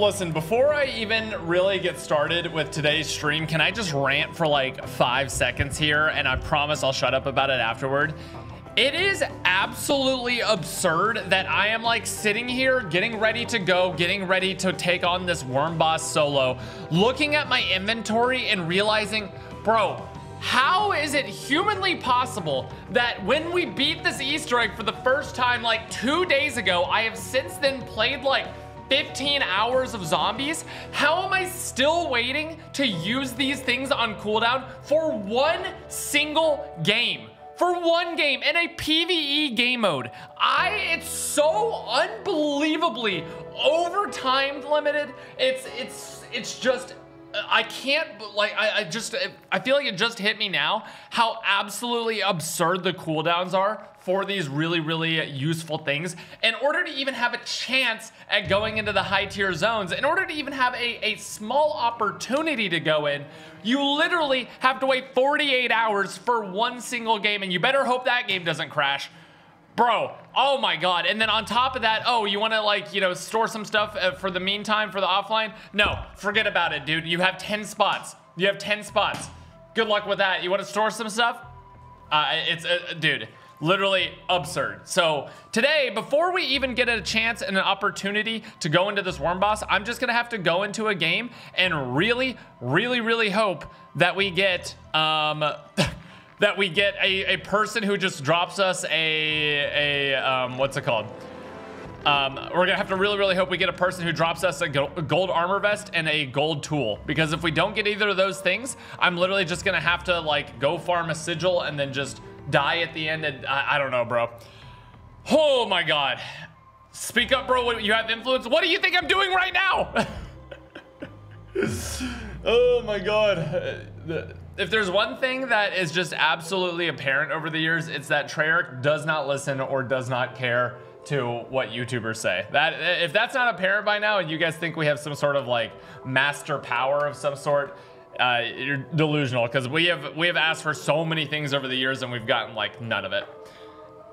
Listen, before I even really get started with today's stream, can I just rant for like five seconds here? And I promise I'll shut up about it afterward. It is absolutely absurd that I am like sitting here getting ready to go, getting ready to take on this worm boss solo, looking at my inventory and realizing, bro, how is it humanly possible that when we beat this Easter egg for the first time like two days ago, I have since then played like 15 hours of zombies? How am I still waiting to use these things on cooldown for one single game? For one game in a PvE game mode. I, it's so unbelievably over time limited. It's, it's, it's just I can't like I, I, just I feel like it just hit me now how absolutely absurd the cooldowns are for these really really useful things in order to even have a chance at going into the high tier zones in order to even have a, a small opportunity to go in you literally have to wait 48 hours for one single game and you better hope that game doesn't crash Bro, oh my god. And then on top of that, oh, you want to like, you know, store some stuff uh, for the meantime for the offline? No, forget about it, dude. You have 10 spots. You have 10 spots. Good luck with that. You want to store some stuff? Uh, it's, uh, dude, literally absurd. So today, before we even get a chance and an opportunity to go into this worm boss, I'm just gonna have to go into a game and really, really, really hope that we get, um, that we get a, a person who just drops us a, a um, what's it called? Um, we're gonna have to really, really hope we get a person who drops us a gold armor vest and a gold tool. Because if we don't get either of those things, I'm literally just gonna have to like go farm a sigil and then just die at the end. And I, I don't know, bro. Oh my God. Speak up, bro. You have influence. What do you think I'm doing right now? oh my God. If there's one thing that is just absolutely apparent over the years, it's that Treyarch does not listen or does not care to what YouTubers say. That if that's not apparent by now, and you guys think we have some sort of like master power of some sort, uh, you're delusional because we have we have asked for so many things over the years and we've gotten like none of it.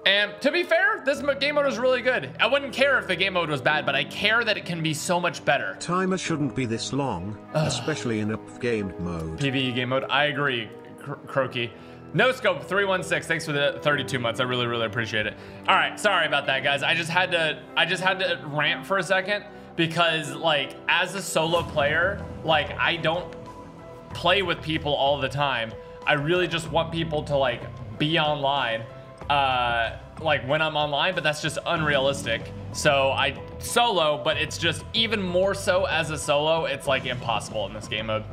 And to be fair, this game mode is really good. I wouldn't care if the game mode was bad, but I care that it can be so much better. Timer shouldn't be this long, especially in up-game mode. PvE game mode, I agree, Croaky. No scope 316. Thanks for the 32 months. I really, really appreciate it. All right, sorry about that, guys. I just had to, I just had to rant for a second because, like, as a solo player, like, I don't play with people all the time. I really just want people to like be online uh, like when I'm online, but that's just unrealistic. So I solo, but it's just even more so as a solo, it's like impossible in this game mode.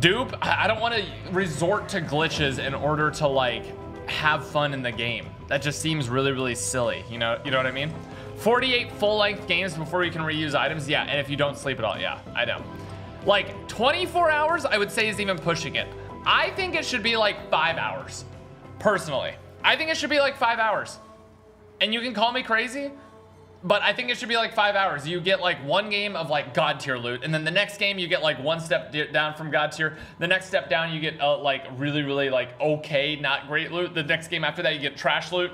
Dupe, I don't want to resort to glitches in order to like have fun in the game. That just seems really, really silly. You know, you know what I mean? 48 full-length games before you can reuse items. Yeah, and if you don't sleep at all, yeah, I know. Like 24 hours, I would say is even pushing it. I think it should be like five hours, personally. I think it should be like five hours. And you can call me crazy, but I think it should be like five hours. You get like one game of like god tier loot, and then the next game you get like one step down from god tier. The next step down you get uh, like really, really like okay, not great loot. The next game after that you get trash loot.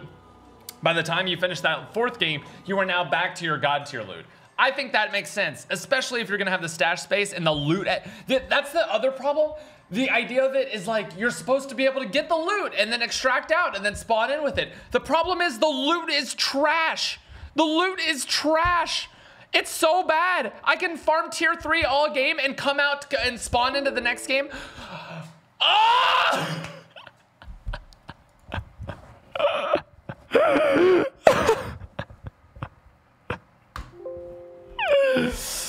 By the time you finish that fourth game, you are now back to your god tier loot. I think that makes sense, especially if you're gonna have the stash space and the loot. At, that's the other problem the idea of it is like you're supposed to be able to get the loot and then extract out and then spawn in with it. The problem is the loot is trash. The loot is trash. It's so bad. I can farm tier three all game and come out and spawn into the next game. Ah! Yeah.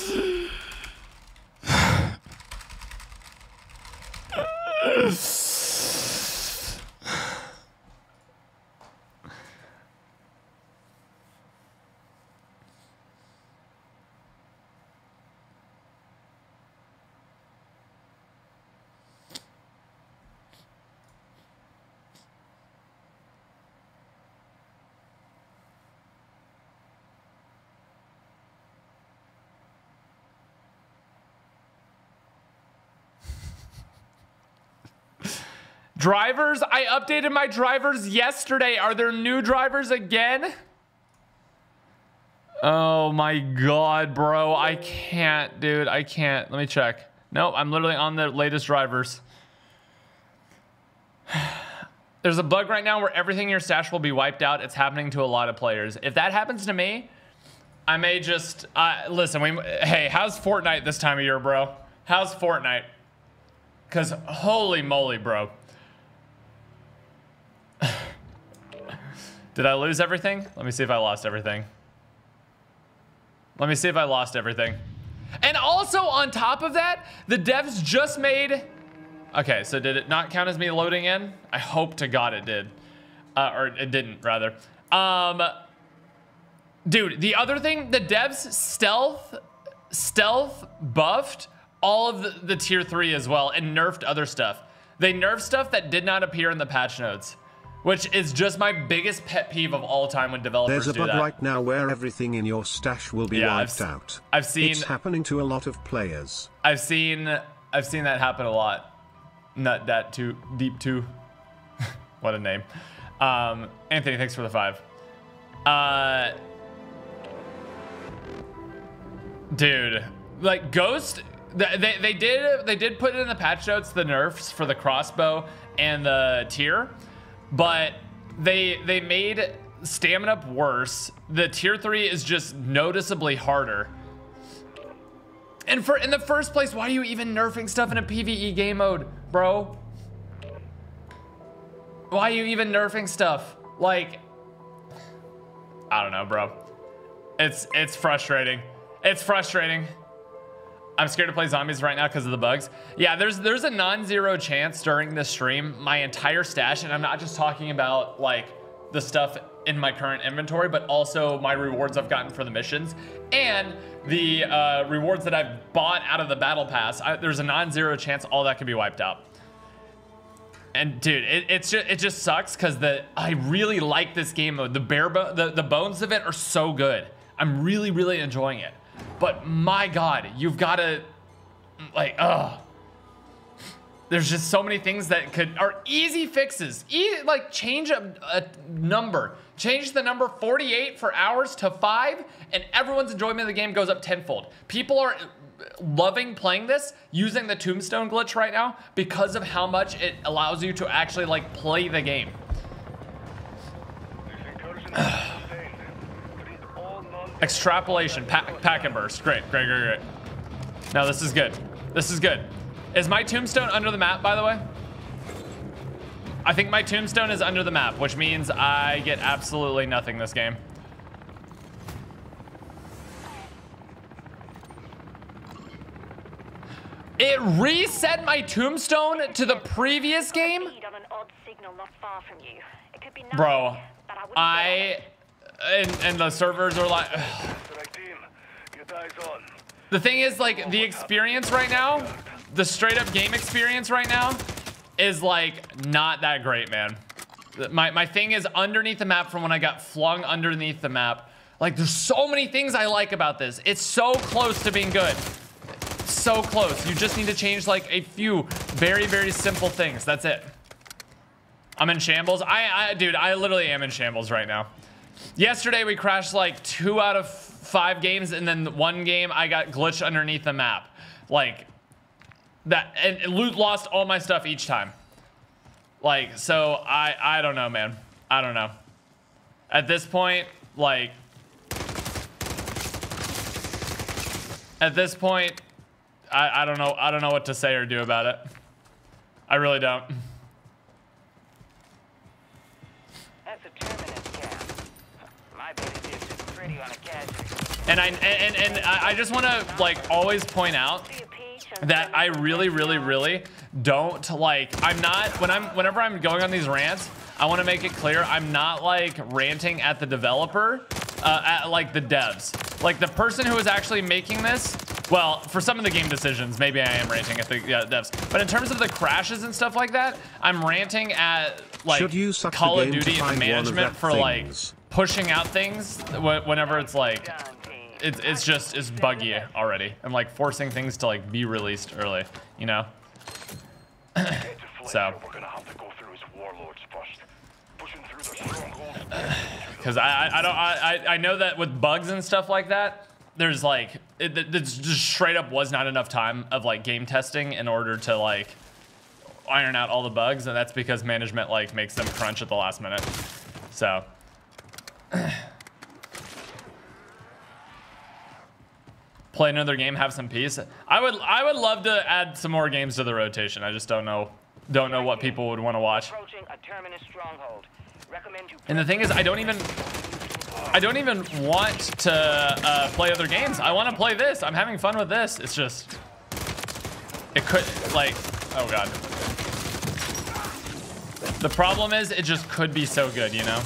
Drivers, I updated my drivers yesterday. Are there new drivers again? Oh my god, bro. I can't, dude. I can't. Let me check. Nope, I'm literally on the latest drivers. There's a bug right now where everything in your stash will be wiped out. It's happening to a lot of players. If that happens to me, I may just uh, listen. We hey, how's Fortnite this time of year, bro? How's Fortnite? Cause holy moly, bro. Did I lose everything? Let me see if I lost everything. Let me see if I lost everything. And also on top of that, the devs just made. Okay, so did it not count as me loading in? I hope to God it did, uh, or it didn't rather. Um, dude, the other thing, the devs stealth, stealth buffed all of the, the tier three as well and nerfed other stuff. They nerfed stuff that did not appear in the patch notes which is just my biggest pet peeve of all time when developers There's a bug that. right now where everything in your stash will be Yeah, I've wiped s- out. I've seen It's happening to a lot of players. I've seen I've seen that happen a lot. Not that too deep too. what a name. Um, Anthony, thanks for the five. Uh, dude, like Ghost, they they did they did put it in the patch notes the nerfs for the crossbow and the tier, but they they made stamina up worse. The tier three is just noticeably harder. And for in the first place, why are you even nerfing stuff in a PvE game mode, bro? Why are you even nerfing stuff? Like, I don't know, bro. It's it's frustrating. It's frustrating. I'm scared to play zombies right now because of the bugs. Yeah, there's there's a non-zero chance during this stream my entire stash, and I'm not just talking about like the stuff in my current inventory, but also my rewards I've gotten for the missions and the uh, rewards that I've bought out of the battle pass. I, there's a non-zero chance all that could be wiped out. And dude, it, it's just it just sucks because the I really like this game mode. The bare bo- the the bones of it are so good. I'm really really enjoying it. But my God, you've got to like, ugh. There's just so many things that could are easy fixes. E- like change a, a number, change the number 48 for hours to five, and everyone's enjoyment of the game goes up tenfold. People are loving playing this using the tombstone glitch right now because of how much it allows you to actually like play the game. Extrapolation, pack, pack and burst. Great, great, great, great. Now this is good. This is good. Is my tombstone under the map, by the way? I think my tombstone is under the map, which means I get absolutely nothing this game. It reset my tombstone to the previous game? Feed on an odd signal not far from you. It could be nice, Bro, I And, and the servers are like... The thing is, like, the experience right now, the straight up game experience right now is, like, not that great, man. My, my thing is underneath the map from when I got flung underneath the map. Like, there's so many things I like about this. It's so close to being good. So close. You just need to change, like, a few very, very simple things. That's it. I'm in shambles. I, I, dude, I literally am in shambles right now. Yesterday we crashed like two out of five games, and then one game I got glitched underneath the map, like that, and, loot lost all my stuff each time. Like, so I, I don't know, man. I don't know. At this point, like, at this point, I, I don't know. I don't know what to say or do about it. I really don't. That's a terminus cam. My bet it is just pretty on a casualty. And I and and I I just want to like always point out See a peach and that I really, really, really don't like. I'm not when I'm whenever I'm going on these rants. I want to make it clear I'm not like ranting at the developer, uh, at like the devs. Like the person who is actually making this. Well, for some of the game decisions, maybe I am ranting at the yeah, devs. But in terms of the crashes and stuff like that, I'm ranting at like Should you suck the Call of Duty and the management for like pushing out things whenever it's like. It's, it's just it's buggy already and like forcing things to like be released early you know so We're gonna have to go through his warlords first. Pushing through the strongholds because I, I I don't I I- know that with bugs and stuff like that, there's like it, it it's just straight up was not enough time of like game testing in order to like iron out all the bugs, and that's because management like makes them crunch at the last minute. So. Play another game, have some peace. I would I would love to add some more games to the rotation. I just don't know don't know what people would want to watch. Approaching a terminus stronghold. Recommend you And the thing is, I don't even, I don't even want to uh, play other games. I want to play this. I'm having fun with this. It's just, it could, like, oh god. The problem is, it just could be so good, you know?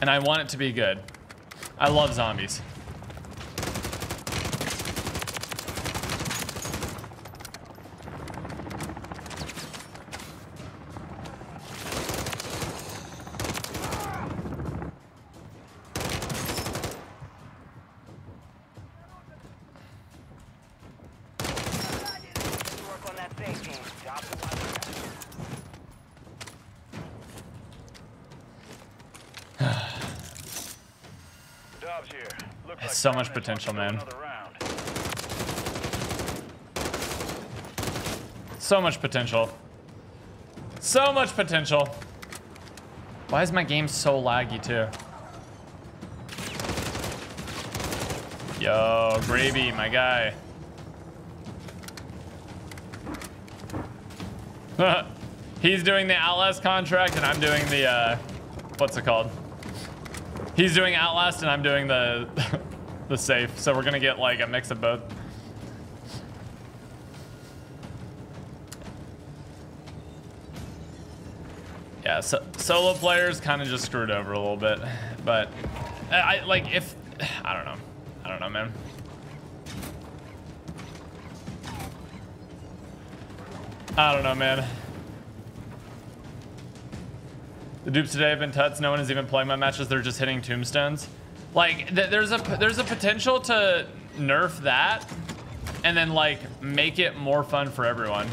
And I want it to be good. I love zombies. work on that safe game. Job to watch. Dobbs here. Looks Has like so much potential, man. So much potential. So much potential. Why is my game so laggy too? Yo, Gravy, my guy. He's doing the Outlast contract and I'm doing the, uh, what's it called? He's doing Outlast and I'm doing the, the safe. So we're gonna get like a mix of both. Yeah, so, solo players kind of just screwed over a little bit, but I, like if I don't know, I don't know, man. I don't know, man. The dupes today have been tuts. No one is even playing my matches. They're just hitting tombstones. Like, th there's a there's a potential to nerf that, and then like make it more fun for everyone.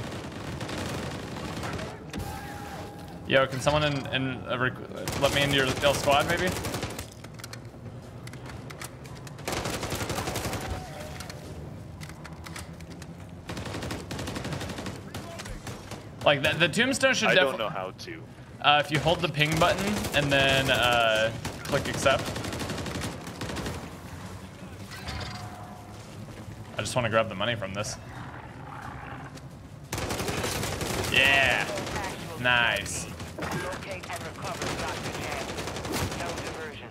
Yo, can someone in, in uh, let me into your L squad, maybe? Like, the, the tombstone should I don't know how to. Uh, if you hold the ping button and then uh, click accept. I just want to grab the money from this. Yeah. Nice. Locate and recover Dr. Jan. No diversion.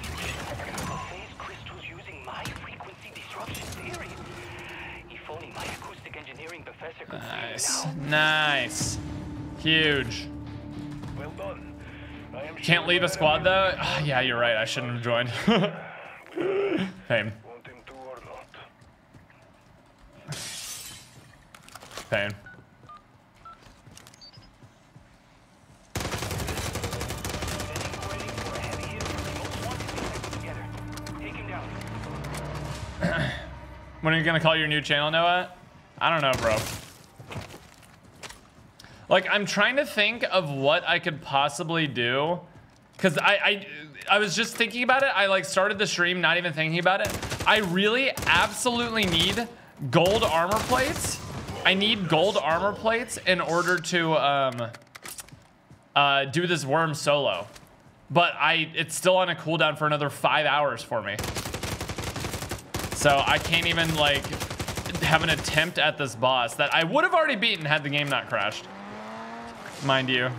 Phase crystals using my frequency disruption theory. If only my acoustic engineering professor could Nice. see it now. Nice. Huge. Can't leave a squad though? Ah, yeah, you're right. I shouldn't have joined. Pain. Pain. When are you gonna call your new channel, Noah? I don't know, bro. Like, I'm trying to think of what I could possibly do. Cause I, I, I was just thinking about it. I like started the stream not even thinking about it. I really absolutely need gold armor plates. I need gold armor plates in order to um, uh, do this worm solo. But I, it's still on a cooldown for another five hours for me. So I can't even like have an attempt at this boss that I would have already beaten had the game not crashed. Mind you.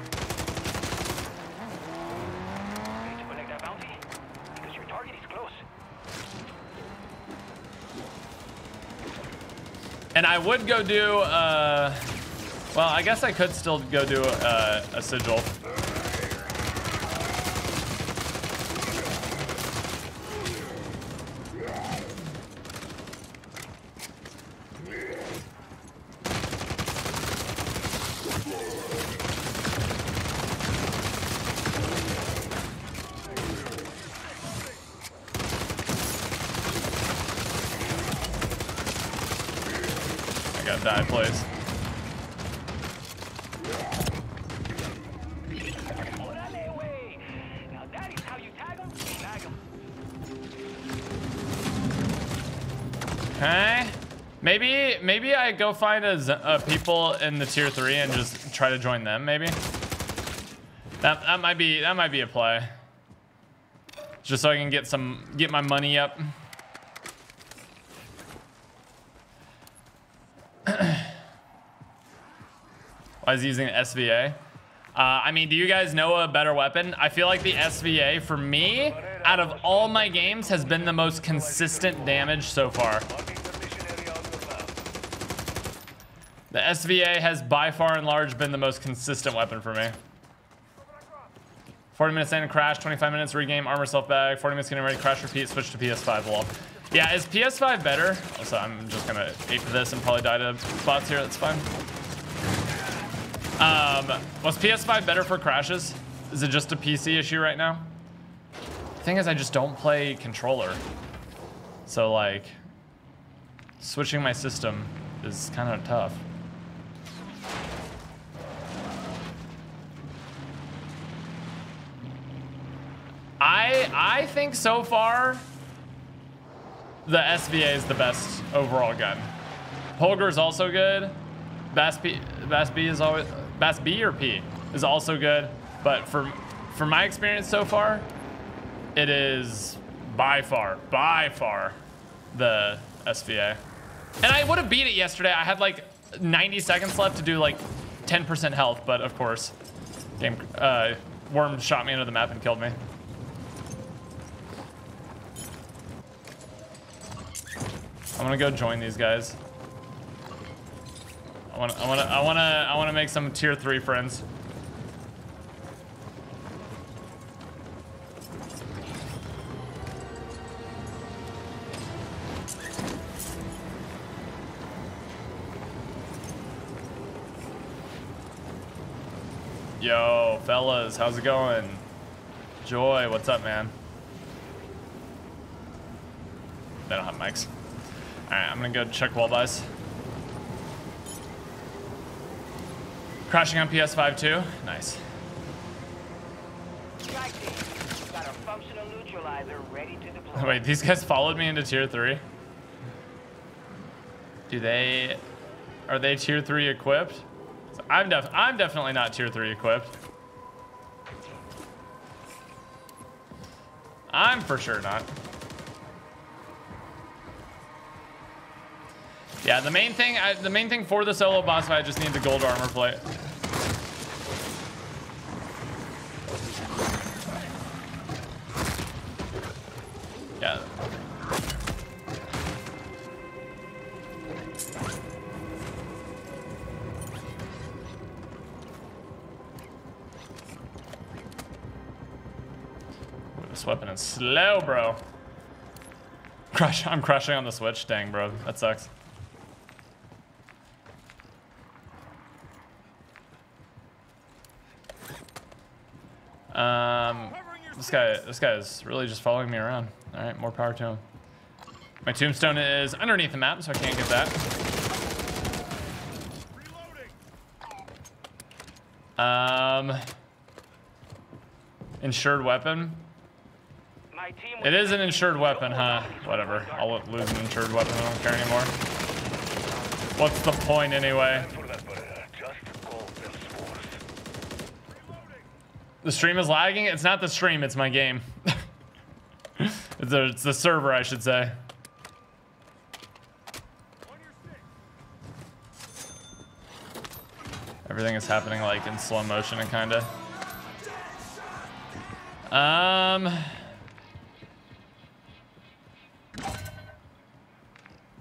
And I would go do, uh, well, I guess I could still go do uh, a sigil. Go find a, a people in the tier three and just try to join them. Maybe. That that might be that might be a play. Just so I can get some get my money up. Why is he using SVA? Uh, I mean, do you guys know a better weapon? I feel like the SVA, for me, out of all my games, has been the most consistent damage so far. Marking the mission area on your map. The SVA has by far and large been the most consistent weapon for me. 40 minutes in, crash, 25 minutes, regame, armor self bag, 40 minutes getting ready, crash, repeat, switch to PS5, lol. Yeah, is PS5 better? Also, I'm just gonna ape this and probably die to bots here, that's fine. Um, was PS5 better for crashes? Is it just a PC issue right now? The thing is, I just don't play controller. So, like, switching my system is kind of tough. I I think so far the SVA is the best overall gun. Holger is also good. BAS-B, Bass B is always BAS-B or P is also good, but for for my experience so far, it is by far, by far the SVA. And I would have beat it yesterday. I had like 90 seconds left to do like 10% health, but of course, game uh, worm shot me into the map and killed me. I'm gonna go join these guys. I wanna, I wanna, I wanna, I wanna make some tier three friends. Yo, fellas, how's it going? Joy, what's up, man? They don't have mics. Alright, I'm gonna go check wall buys. Crashing on PS5 too? Nice. Wait, these guys followed me into tier three? Do they, are they tier three equipped? I'm def, I'm definitely not tier three equipped. I'm for sure not. Yeah, the main thing, I, the main thing for the solo boss fight, I just need the gold armor plate. Yeah. This weapon is slow, bro. Crush, I'm crushing on the switch. Dang, bro. That sucks. Um, this guy, this guy is really just following me around. All right, more power to him. My tombstone is underneath the map, so I can't get that. Um, insured weapon. It is an insured weapon, huh? Whatever. I'll lose an insured weapon. I don't care anymore. What's the point anyway? For that, but uh, just call them swords. The stream is lagging. It's not the stream. It's my game. it's, the, it's the server, I should say. Everything is happening like in slow motion and kind of. Um.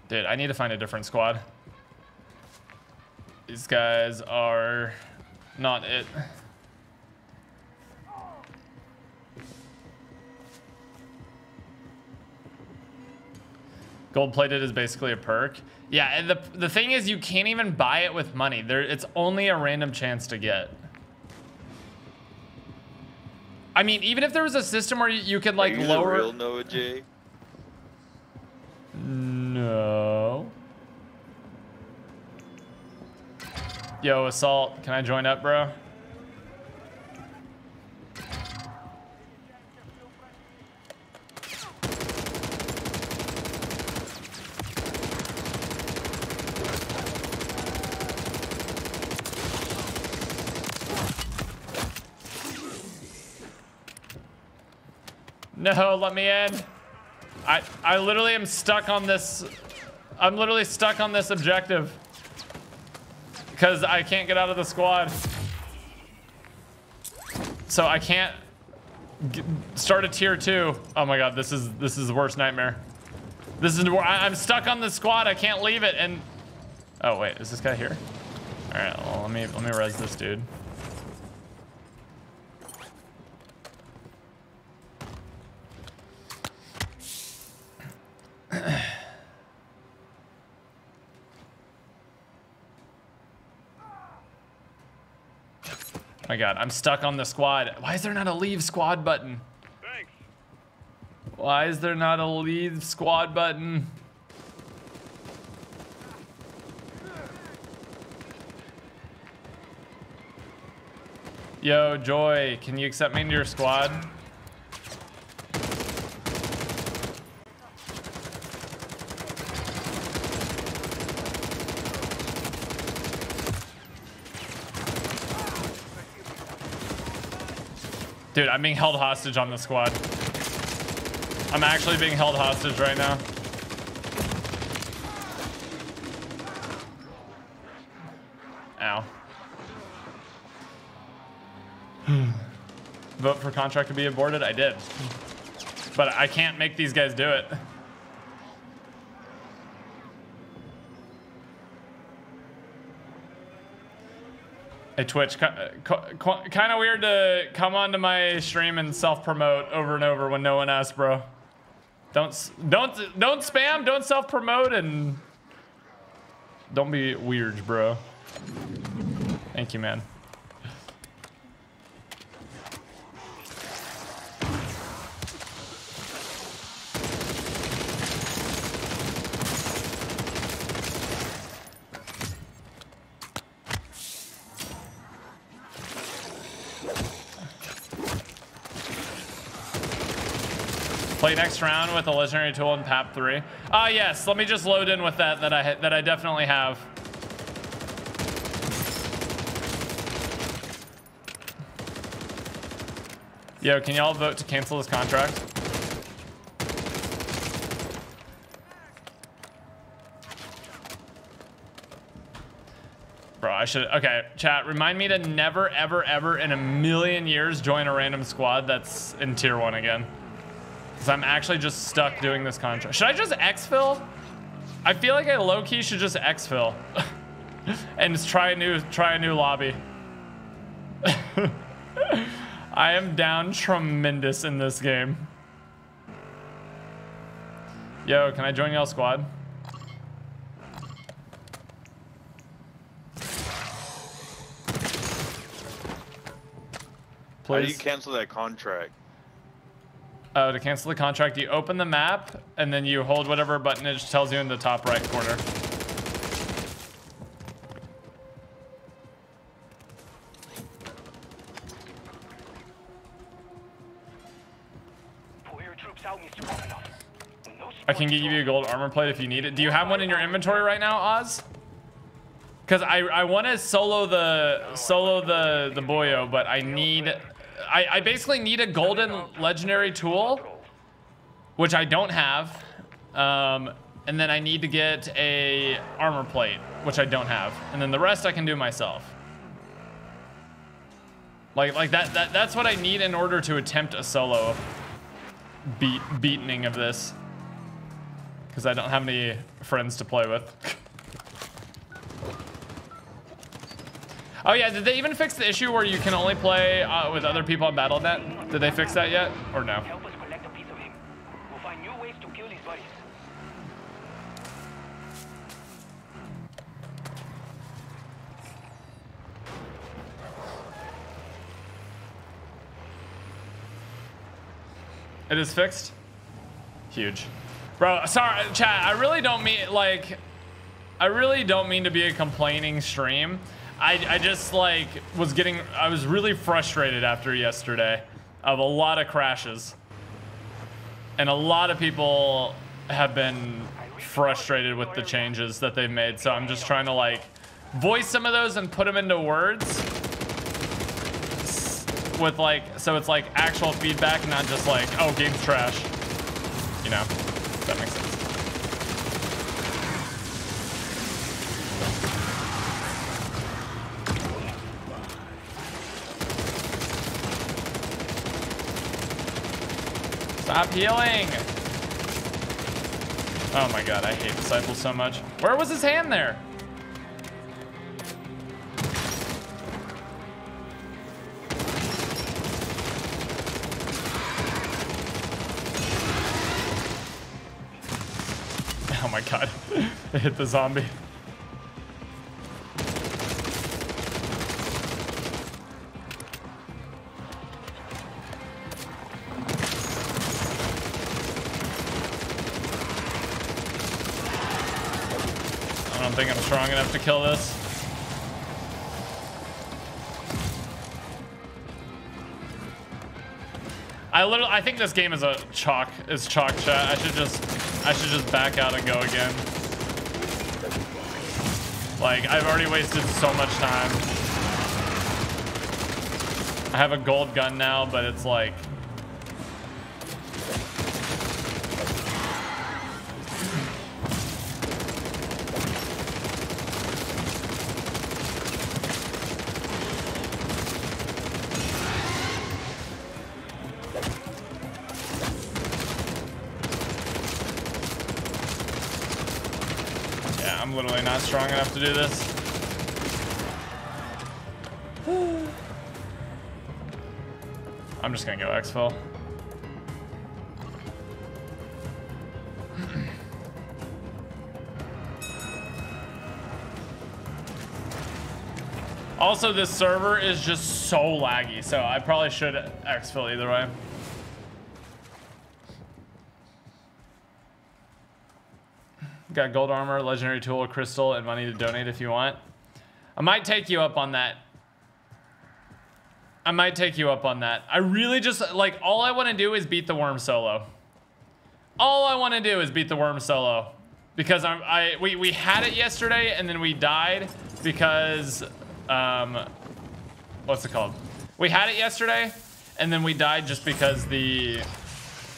Dude, I need to find a different squad. These guys are not it. Gold plated is basically a perk. Yeah, and the the thing is you can't even buy it with money. There it's only a random chance to get. I mean, even if there was a system where you, you could like Are you lower real Noah J? No. Yo, assault, can I join up, bro? No, let me in. I I literally am stuck on this. I'm literally stuck on this objective. Because I can't get out of the squad. So I can't start a tier two. Oh my god, this is this is the worst nightmare. This is where I'm stuck on the squad. I can't leave it. And oh wait, is this guy here? All right, well, let me let me res this dude. My god, I'm stuck on the squad. Why is there not a leave squad button? Thanks. Why is there not a leave squad button? Yo, Joy, can you accept me into your squad? Dude, I'm being held hostage on the squad. I'm actually being held hostage right now. Ow. Hmm. Vote for contract to be aborted? I did. But I can't make these guys do it. Hey Twitch, uh, kind of weird to come onto my stream and self-promote over and over when no one asks, bro. Don't don't don't spam, don't self-promote, and don't be weird, bro. Thank you, man. Play next round with a legendary tool in PAP 3. Ah, yes. Let me just load in with that that I that I definitely have. Yo, can y'all vote to cancel this contract? Bro, I should. Okay, chat. Remind me to never, ever, ever in a million years join a random squad that's in tier one again. Because I'm actually just stuck doing this contract. Should I just exfil? I feel like I low key should just exfil and just try a new try a new lobby. I am down tremendous in this game. Yo, can I join y'all squad? How do you cancel that contract? Oh, to cancel the contract, you open the map and then you hold whatever button it tells you in the top right corner. I can give you a gold armor plate if you need it. Do you have one in your inventory right now, Oz? Because I, I want to solo the solo the the boyo, but I need I, I basically need a golden legendary tool, which I don't have, um, and then I need to get a armor plate, which I don't have, and then the rest I can do myself. Like like that that that's what I need in order to attempt a solo beat beatening of this. Because I don't have any friends to play with. oh yeah, did they even fix the issue where you can only play uh, with other people on Battle.net? Did they fix that yet, or no? Help us collect a piece of him. We'll find new ways to kill these buddies. It is fixed? Huge. Bro, sorry, chat, I really don't mean, like, I really don't mean to be a complaining stream. I, I just, like, was getting, I was really frustrated after yesterday of a lot of crashes. And a lot of people have been frustrated with the changes that they've made. So I'm just trying to, like, voice some of those and put them into words. with like so it's like actual feedback, not just like oh game's trash. You know, that makes sense. Stop healing! Oh my god, I hate Disciple so much. Where was his hand there? Oh my god. it hit the zombie. Enough to kill this. I literally, I think this game is a chalk, is chalk chat. I should just, I should just back out and go again. Like, I've already wasted so much time. I have a gold gun now, but it's like, do this. I'm just gonna go exfil. Also, this server is just so laggy, so I probably should exfil either way. Got gold armor, legendary tool, crystal, and money to donate if you want. I might take you up on that. I might take you up on that. I really just, like, all I want to do is beat the worm solo. All I want to do is beat the worm solo. Because I'm, I, we, we had it yesterday, and then we died because, um, what's it called? We had it yesterday, and then we died just because the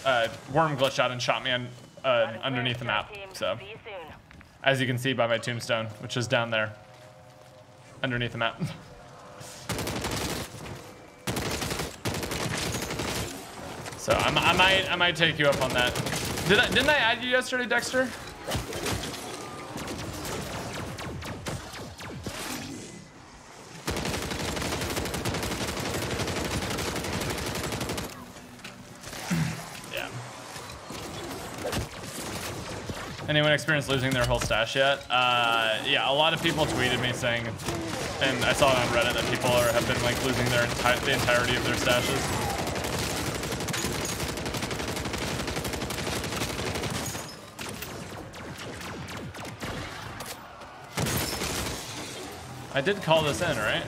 uh, worm glitched out and shot me on, uh, underneath the map. So, See you soon. As you can see by my tombstone, which is down there, underneath the map. So I'm, I might I might take you up on that. Did I, didn't I add you yesterday, Dexter? Anyone experienced losing their whole stash yet? Uh, yeah, a lot of people tweeted me saying, and I saw it on Reddit that people are, have been like losing their entire the entirety of their stashes. I did call this in, right?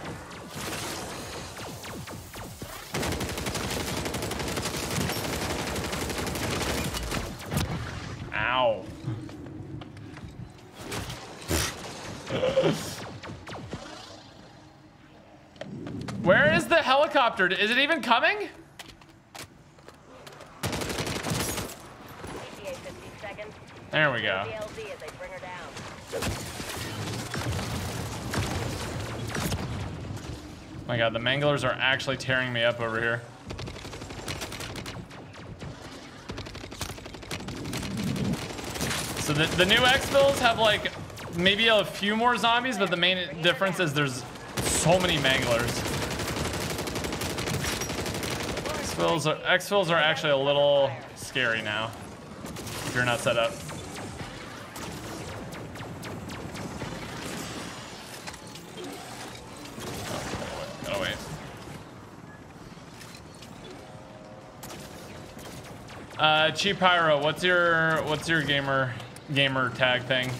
Helicopter? Is it even coming? ETA 15 seconds. There we go. Down. My god, the manglers are actually tearing me up over here. So the, the new exfils have like maybe a few more zombies, but the main difference is there's so many manglers. X-Bills are, exfils are actually a little scary now if you're not set up. Oh wait. Uh, Cheap Pyro, what's your what's your gamer gamer tag thing?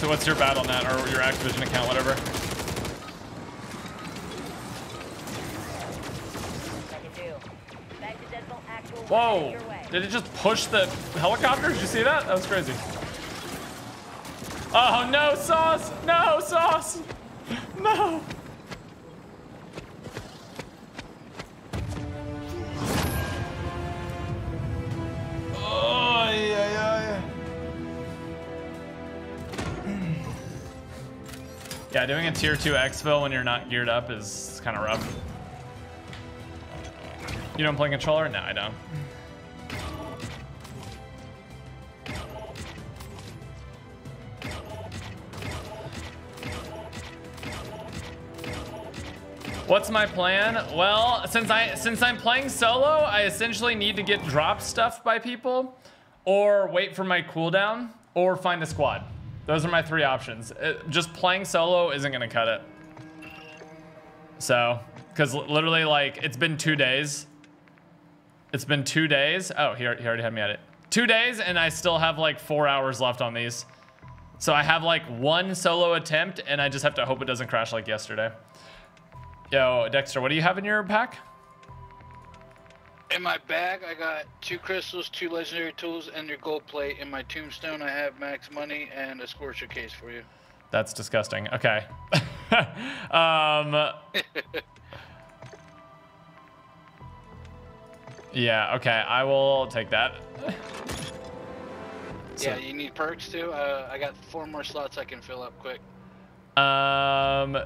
What's what's your BattleNet or your Activision account, whatever? Whoa! Did it just push the helicopter? Did you see that? That was crazy. Oh no, sauce! No, sauce! No! Yeah, doing a tier 2 exfil when you're not geared up is kind of rough. You don't play controller? No, I don't. What's my plan? Well, since I since I'm playing solo, I essentially need to get drop stuff by people, or wait for my cooldown, or find a squad. Those are my three options. It- just playing solo isn't gonna cut it. So, because literally, like, it's been two days. It's been two days. Oh, he, he already had me at it. Two days, and I still have like four hours left on these. So I have like one solo attempt, and I just have to hope it doesn't crash like yesterday. Yo, Dexter, what do you have in your pack? In my bag, I got two crystals, two legendary tools, and your gold plate. In my tombstone, I have max money and a scorcher case for you. That's disgusting. Okay. um, yeah, okay. I will take that. yeah, you need perks too. Uh, I got four more slots I can fill up quick. Um,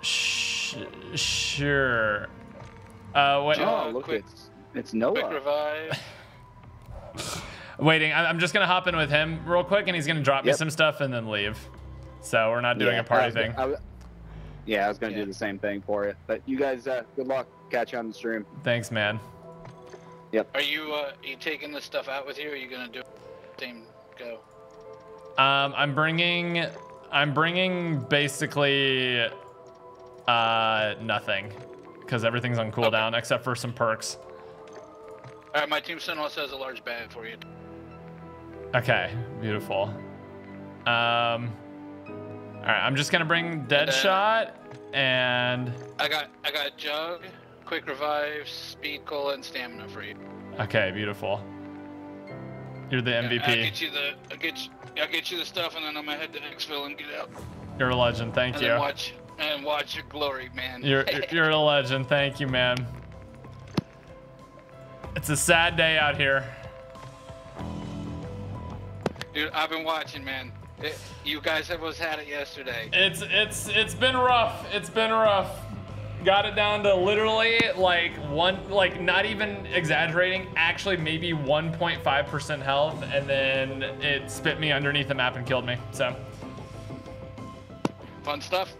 sh- sure. Uh, wait. Oh, look, quick- it's it's Quick Noah. revive. Waiting. I- I'm just gonna hop in with him real quick, and he's gonna drop me some stuff and then leave. So we're not doing Yeah, a party I was- thing. I was- yeah, I was gonna Yeah. do the same thing for it. But you guys, uh, good luck. Catch you on the stream. Thanks, man. Yep. Are you uh, you taking this stuff out with you? Or are you gonna do same go? Um, I'm bringing, I'm bringing basically, uh, nothing, because everything's on cooldown except for some perks. All right, my tombstone also has a large bag for you. Okay, beautiful. Um, all right, I'm just gonna bring Deadshot and I got I got jug, quick revive, speed cola, and stamina for you. okay, beautiful. You're the MVP. I'll get you the I'll get you, I'll get you the stuff, and then I'm gonna head to exfil and get out, You're a legend. Thank and you. watch and watch your glory, man. You're you're a legend. Thank you, man. It's a sad day out here. Dude, I've been watching, man. It- you guys have was had it yesterday. It's it's it's been rough. It's been rough. Got it down to literally like one, like not even exaggerating, actually maybe 1.5% health, and then it spit me underneath the map and killed me. So Fun stuff.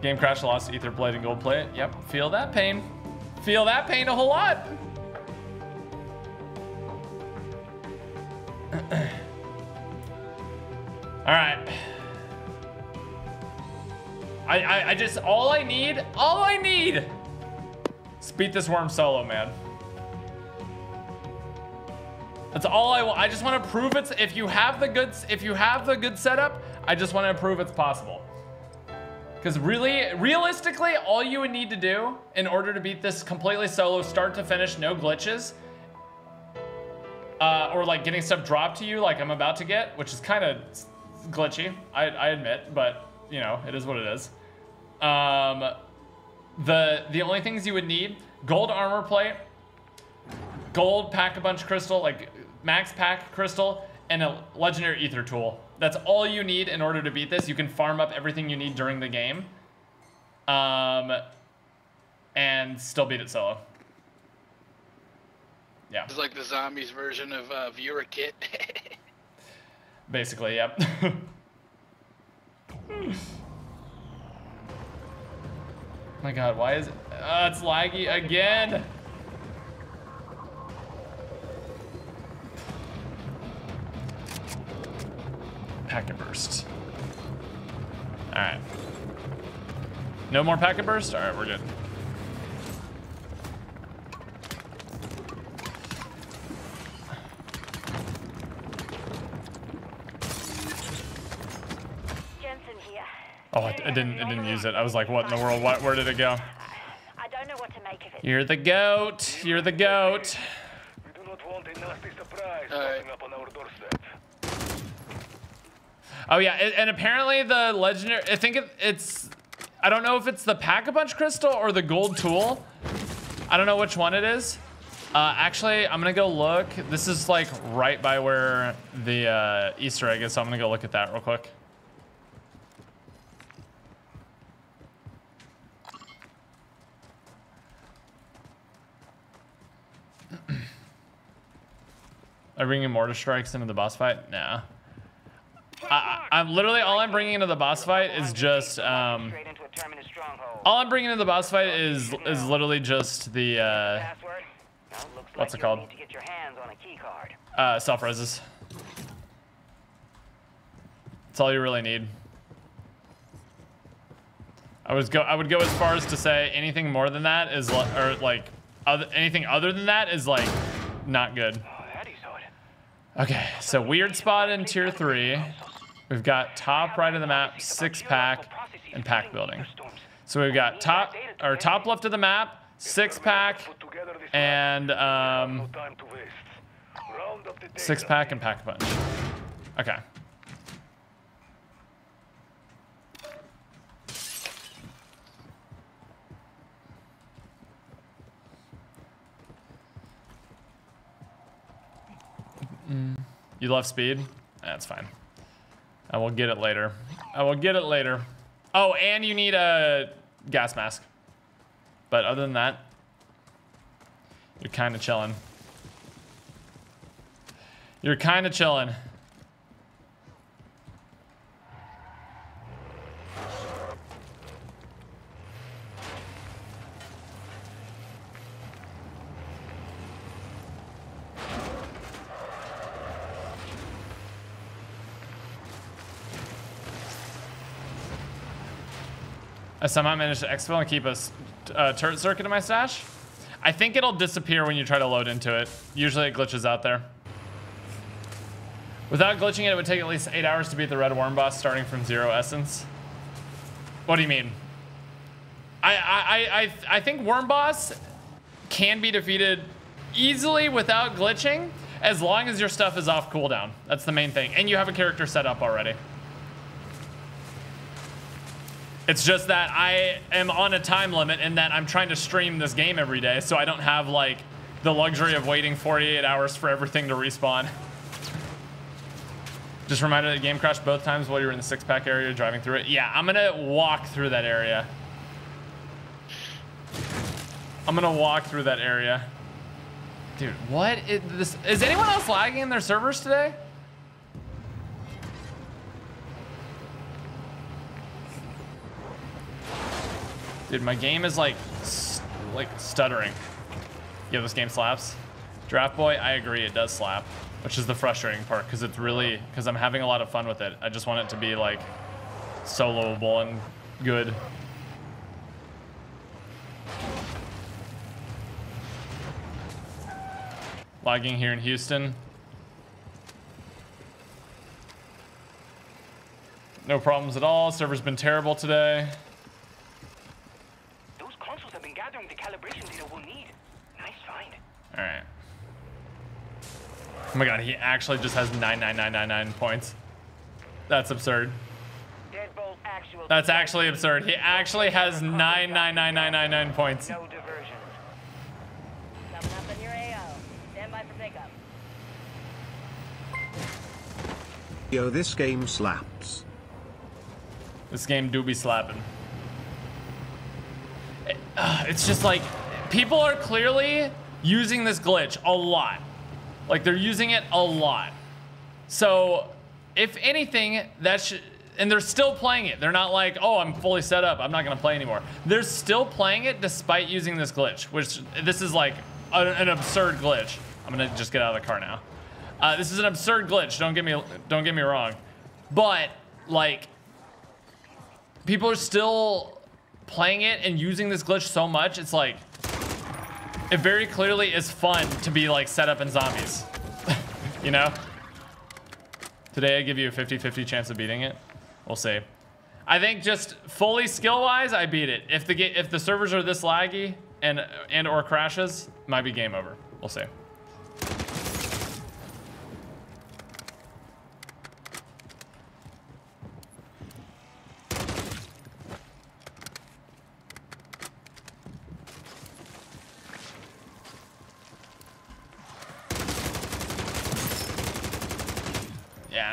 Game crash, lost Aether blade and gold plate. Yep, feel that pain. Feel that pain a whole lot. All right. I, I I just all I need, all I need, is beat this worm solo, man. That's all I want. I just want to prove it's. If you have the good, if you have the good setup, I just want to prove it's possible. Because really, realistically, all you would need to do in order to beat this completely solo, start to finish, no glitches, uh, or like getting stuff dropped to you, like I'm about to get, which is kind of glitchy, I, I admit, but you know, it is what it is. Um, the the only things you would need: gold armor plate, gold pack-a-punch crystal, like max pack crystal, and a legendary Aether tool. That's all you need in order to beat this. You can farm up everything you need during the game, um, and still beat it solo. Yeah, It's like the zombies version of uh, viewer kit. basically, yep. My God, why is it? Uh, it's laggy again. Packet burst. All right. No more packet burst. All right, we're good. Jensen here. Oh, I, I didn't. I didn't use it. I was like, what in the world? What, where did it go? I don't know what to make of it. You're the goat. You're the goat. We do not want a nasty surprise All right. popping up on our doorstep. Oh yeah, and, and apparently the legendary. I think it, it's. I don't know if it's the pack-a-punch crystal or the gold tool. I don't know which one it is. Uh, actually, I'm gonna go look. This is like right by where the uh, Easter egg is, so I'm gonna go look at that real quick. Are bringing mortar strikes into the boss fight? Nah. I, I'm literally all I'm bringing into the boss fight is just um. Straight into a terminus stronghold. All I'm bringing into the boss fight is is literally just the uh, Password? What's it called? to get your hands on a key card. uh, self reses. That's all you really need. I was go I would go as far as to say anything more than that is or like other, anything other than that is like not good. Oh, that is odd. Okay, so weird spot in tier three. We've got top right of the map, six pack, and pack building. So we've got top or top left of the map, six pack, and um, six pack and pack punch. Okay. Mm. You love speed? That's fine. I will get it later. I will get it later. Oh, and you need a gas mask. But other than that, you're kind of chilling. You're kind of chilling. I somehow managed to exfil and keep a turret circuit in my stash. I think it'll disappear when you try to load into it. Usually it glitches out there. Without glitching it, it would take at least eight hours to beat the red worm boss starting from zero essence. What do you mean? I, I, I, I, I think worm boss can be defeated easily without glitching as long as your stuff is off cooldown. That's the main thing. And you have a character set up already. It's just that I am on a time limit and that I'm trying to stream this game every day, so I don't have like the luxury of waiting 48 hours for everything to respawn. Just reminded the game crashed both times while you were in the six pack area driving through it. Yeah, I'm gonna walk through that area. I'm gonna walk through that area. Dude, what is this? Is anyone else lagging in their servers today? Dude, my game is like, like stuttering. Yeah, this game slaps. Draft Boy, I agree, it does slap, which is the frustrating part because it's really because I'm having a lot of fun with it. I just want it to be like soloable and good. Logging here in Houston. No problems at all. Server's been terrible today. Those consoles have been gathering the calibration data we'll need. Nice find. All right. Oh my god, he actually just has 99999 points. That's absurd. That's actually absurd. He actually has 99999 points. No diversions. Coming up in your AO. Stand by for pickup. Yo, this game slaps. This game do be slapping. It- It's just like people are clearly using this glitch a lot. Like they're using it a lot. So, if anything, that should and they're still playing it. They're not like, "Oh, I'm fully set up. I'm not going to play anymore." They're still playing it despite using this glitch, which this is like a, an absurd glitch. I'm going to just get out of the car now. Uh, this is an absurd glitch. Don't get me don't get me wrong. But like people are still playing it and using this glitch so much, it's like it very clearly is fun to be like set up in zombies. you know? Today I give you a 50-50 chance of beating it. We'll see. I think just fully skill-wise, I beat it. If the if the servers are this laggy and and or crashes, might be game over. We'll see.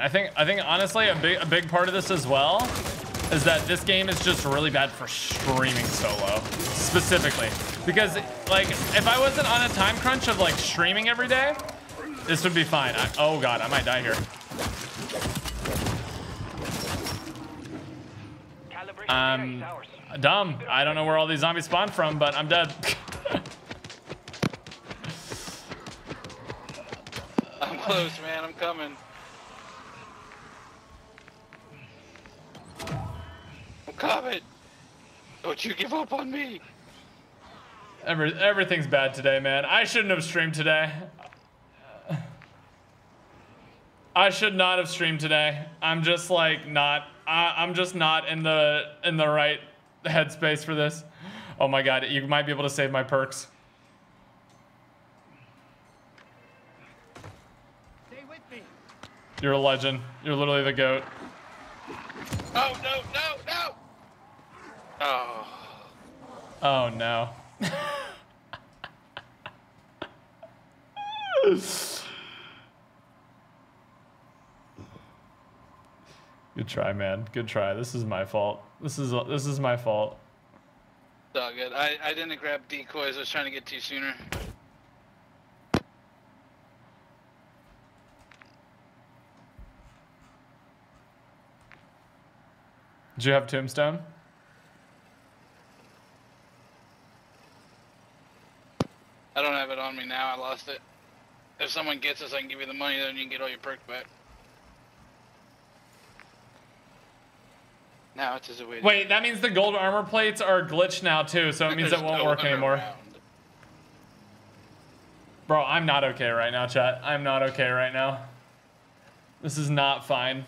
I think I think honestly a big a big part of this as well is that this game is just really bad for streaming solo specifically because like if I wasn't on a time crunch of like streaming every day, this would be fine. I, oh god, I might die here. Calibration Um, dumb. I don't know where all these zombies spawn from, but I'm dead. I'm close, man. I'm coming. I'm. Don't you give up on me. Every, everything's bad today, man. I shouldn't have streamed today. I should not have streamed today. I'm just like not. I, I'm just not in the in the right headspace for this. Oh my god, you might be able to save my perks. Stay with me. You're a legend. You're literally the goat. Oh no, no, no. Oh. Oh no. Good try, man. Good try. This is my fault. This is this is my fault. It's all good. I, I didn't grab decoys. I was trying to get to you sooner. Did you have tombstone? I don't have it on me now. I lost it. If someone gets us, I can give you the money. Then you can get all your perks back. Now it's just a way. to- Wait, that means the gold armor plates are glitched now too, so it means it won't no work anymore. round. Bro, I'm not okay right now, chat. I'm not okay right now. This is not fine.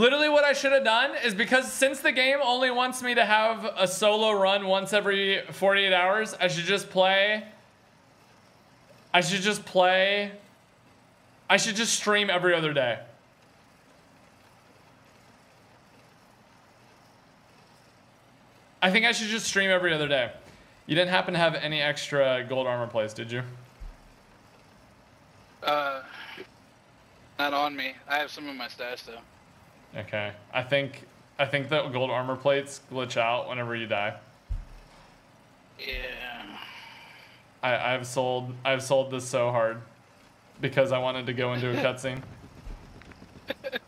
Literally what I should have done is because since the game only wants me to have a solo run once every 48 hours, I should just play I should just play I should just stream every other day. I think I should just stream every other day. You didn't happen to have any extra gold armor plates, did you? Uh, not on me. I have some in my stash though. Okay. I think I think the gold armor plates glitch out whenever you die. Yeah. I, I've sold I've sold this so hard because I wanted to go into a cutscene.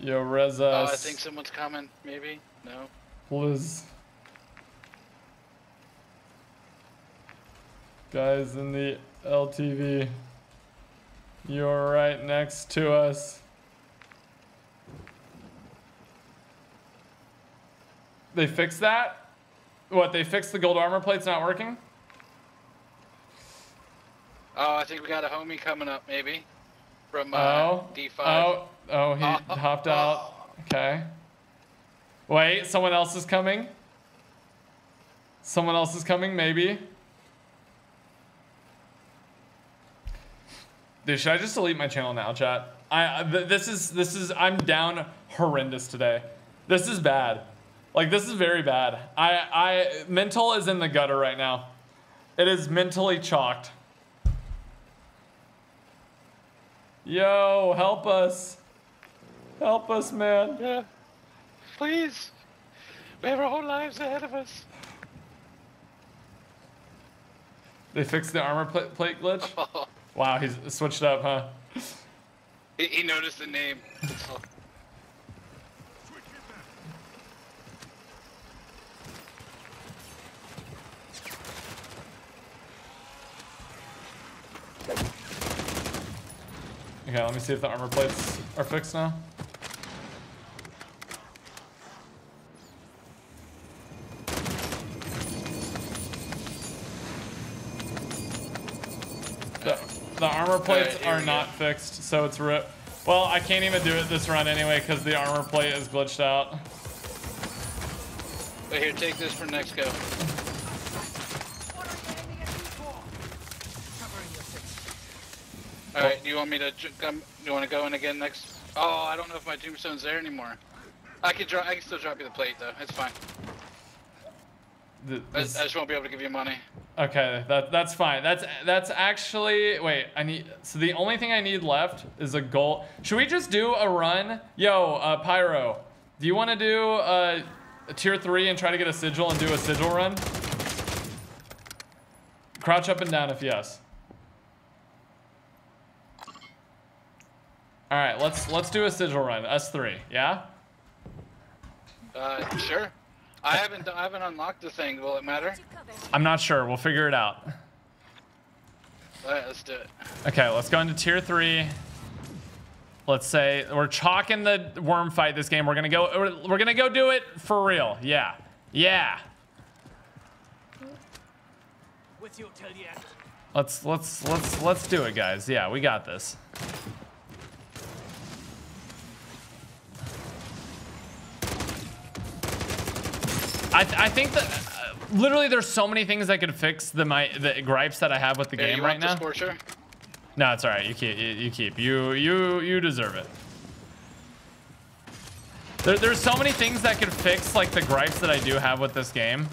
Yo, Reza. Oh, I think someone's coming. Maybe. No. Liz. Guys in the LTV. You're right next to us. They fixed that? What, they fixed the gold armor plates not working? Oh, I think we got a homie coming up. Maybe. From uh, Oh. D5. Oh, oh, he Oh, hopped out. Okay. Wait, someone else is coming? Someone else is coming, maybe? Dude, should I just delete my channel now, chat? I th- this is this is I'm down horrendous today. This is bad. Like this is very bad. I I mental is in the gutter right now. It is mentally chalked. Yo, help us. Help us, man. Yeah. Please. We have our whole lives ahead of us. They fixed the armor pla- plate glitch? Wow, he's switched up, huh? he, he noticed the name. Okay, let me see if the armor plates are fixed now. The, armor plates here are not fixed, so it's rip. Well, I can't even do it this run anyway because the armor plate is glitched out. But here, take this for next go. All right, do you want me to come? You want to go in again next? Oh, I don't know if my tombstone's there anymore. I can drop. I can still drop you the plate though. It's fine. Th- I, I just won't be able to give you money. Okay, that that's fine. That's that's actually wait. I need so the only thing I need left is a goal. Should we just do a run? Yo, uh, Pyro, do you want to do uh, a tier three and try to get a sigil and do a sigil run? Crouch up and down if yes. All right, let's let's do a sigil run. Us three, yeah. Uh, sure. I haven't. I haven't unlocked the thing. Will it matter? I'm not sure. We'll figure it out. All right, let's do it. Okay, let's go into tier three. Let's say we're chalking the worm fight this game. We're gonna go. We're, we're gonna go do it for real. Yeah, yeah. Let's let's let's let's do it, guys. Yeah, we got this. I th I think that uh, literally there's so many things that could fix the my the gripes that I have with the game right now. scorcher? No, it's all right. You keep. You, you keep. You you you deserve it. There, there's so many things that could fix like the gripes that I do have with this game.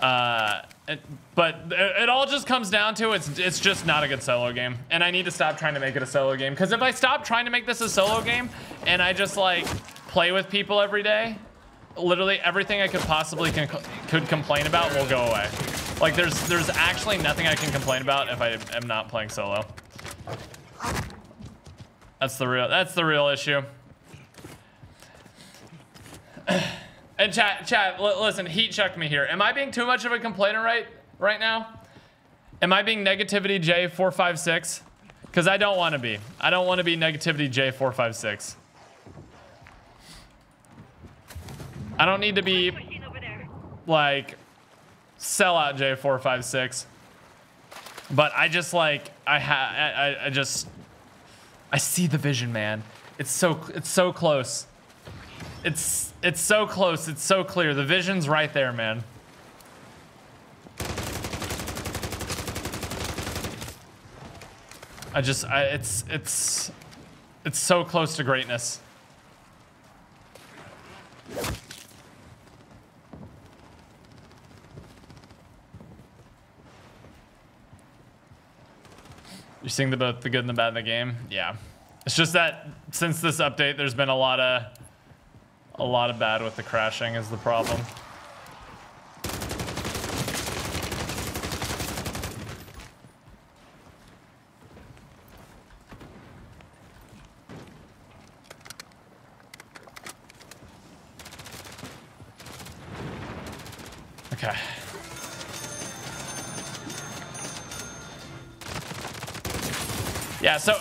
Uh, it, but it, it all just comes down to it's it's just not a good solo game, and I need to stop trying to make it a solo game. Because if I stop trying to make this a solo game, and I just like play with people every day, literally everything I could possibly could complain about will go away. Like there's there's actually nothing I can complain about if I am not playing solo. That's the real that's the real issue. And chat chat li- listen, heat check me here. Am I being too much of a complainer right right now? Am I being negativity J456? Cuz I don't want to be. I don't want to be negativity J456. I don't need to be Machine over there. like sellout J456. But I just like I ha I, I- I just I see the vision, man. It's so it's so close. It's it's so close. It's so clear. The vision's right there, man. I just I, it's it's it's so close to greatness. You're seeing the both the good and the bad in the game. Yeah, it's just that since this update, there's been a lot of a lot of bad with the crashing is the problem.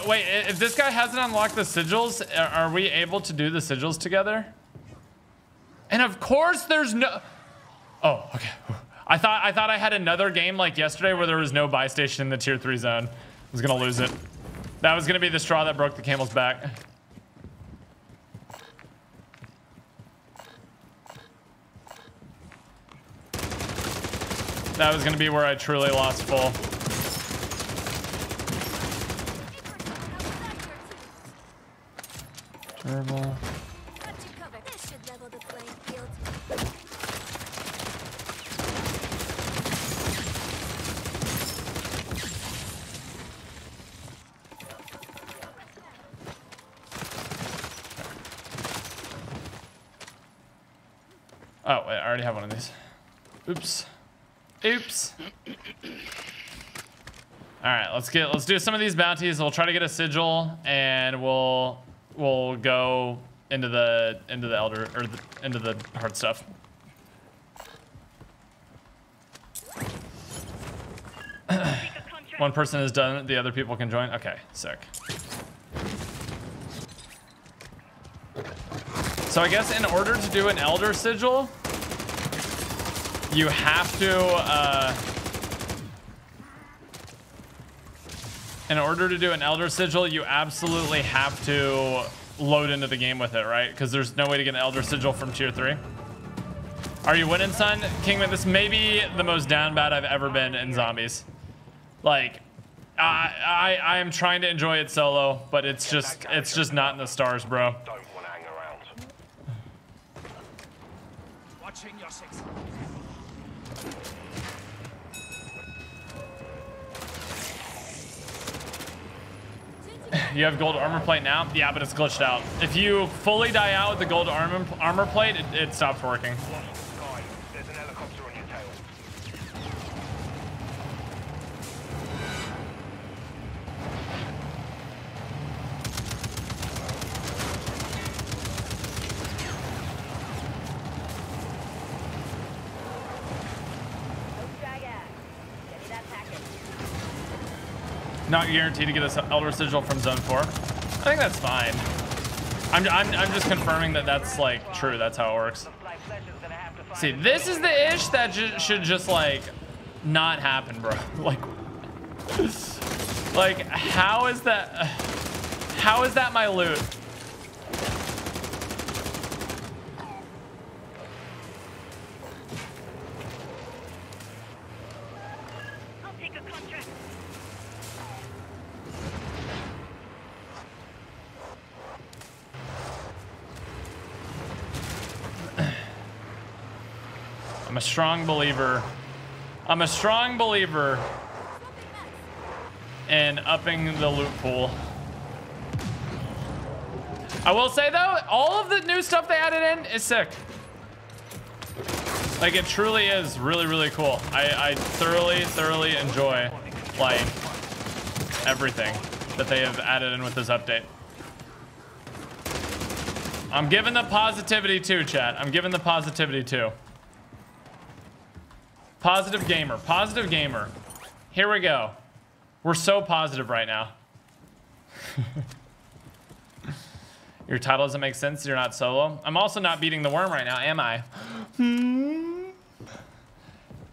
Wait, if this guy hasn't unlocked the sigils, are we able to do the sigils together? And of course there's no Oh, okay. I thought I thought I had another game like yesterday where there was no buy station in the tier 3 zone. I was going to lose it. That was going to be the straw that broke the camel's back. That was going to be where I truly lost full. Turbo. Got you covered. This should level the playing field. Oh, wait, I already have one of these. Oops. Oops. All right, let's get let's do some of these bounties. We'll try to get a sigil, and we'll we'll go into the into the elder or the, into the hard stuff. One person is done. The other people can join. Okay, sick. So I guess in order to do an elder sigil, you have to. Uh, in order to do an elder sigil, you absolutely have to load into the game with it, right? Because there's no way to get an elder sigil from tier three. Are you winning, son? Kingman, this may be the most down bad I've ever been in zombies. Like, I, I, I am trying to enjoy it solo, but it's just, it's just not in the stars, bro. Don't want to hang around. Watching your six. You have gold armor plate now? Yeah, but it's glitched out. If you fully die out with the gold armor, armor plate, it, it stops working. Not guaranteed to get a Elder Sigil from Zone 4. I think that's fine. I'm, I'm, I'm just confirming that that's like true. That's how it works. See, this is the ish that should just like not happen, bro. Like, like how is that? How is that my loot? Strong believer. I'm a strong believer in upping the loot pool. I will say though, all of the new stuff they added in is sick. Like it truly is really, really cool. I, I thoroughly, thoroughly enjoy like everything that they have added in with this update. I'm giving the positivity too, chat. I'm giving the positivity too. Positive gamer, positive gamer. Here we go. We're so positive right now. Your title doesn't make sense. You're not solo. I'm also not beating the worm right now, am I? Hmm.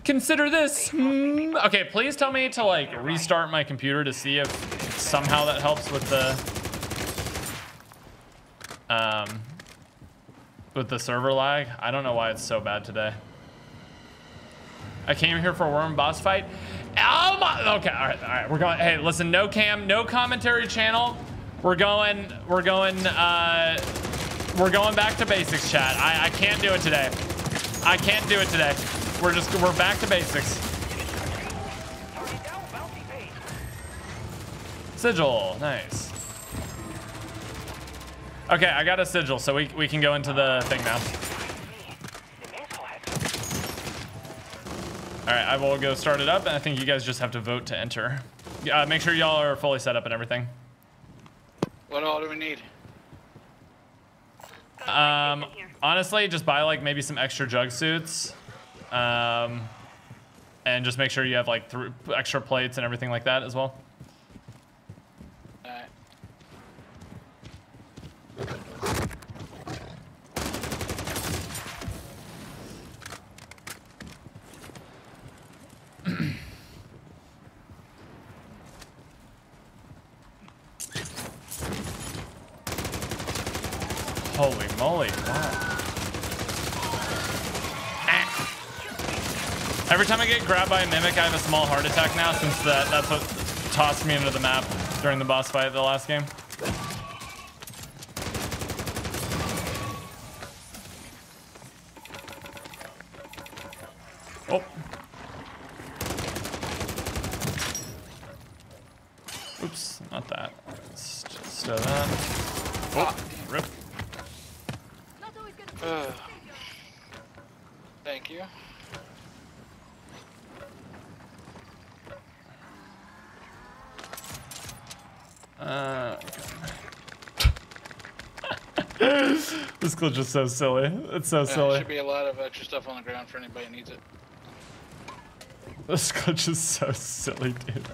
Consider this. Hmm. Okay, please tell me to like restart my computer to see if somehow that helps with the um with the server lag. I don't know why it's so bad today. I came here for a worm boss fight. Oh my, okay, all right, all right. We're going, hey, listen, no cam, no commentary channel. We're going, we're going, uh, we're going back to basics, chat. I, I can't do it today. I can't do it today. We're just, we're back to basics. Sigil, nice. Okay, I got a sigil, so we, we can go into the thing now. All right, I will go start it up, and I think you guys just have to vote to enter. Uh, make sure y'all are fully set up and everything. What all do we need? Um, honestly, just buy like maybe some extra jug suits, um, and just make sure you have like th extra plates and everything like that as well. Alright. Holy moly! Wow. Ah. Every time I get grabbed by a mimic, I have a small heart attack now, since that that's what tossed me into the map during the boss fight the last game. Oh. Oops, not that. Just uh, that. Oh, rip. Not always gonna Ugh. Thank you. Uh, glitch is so silly. It's so there silly. should be a lot of extra stuff on the ground for anybody who needs it. This glitch is so silly, dude.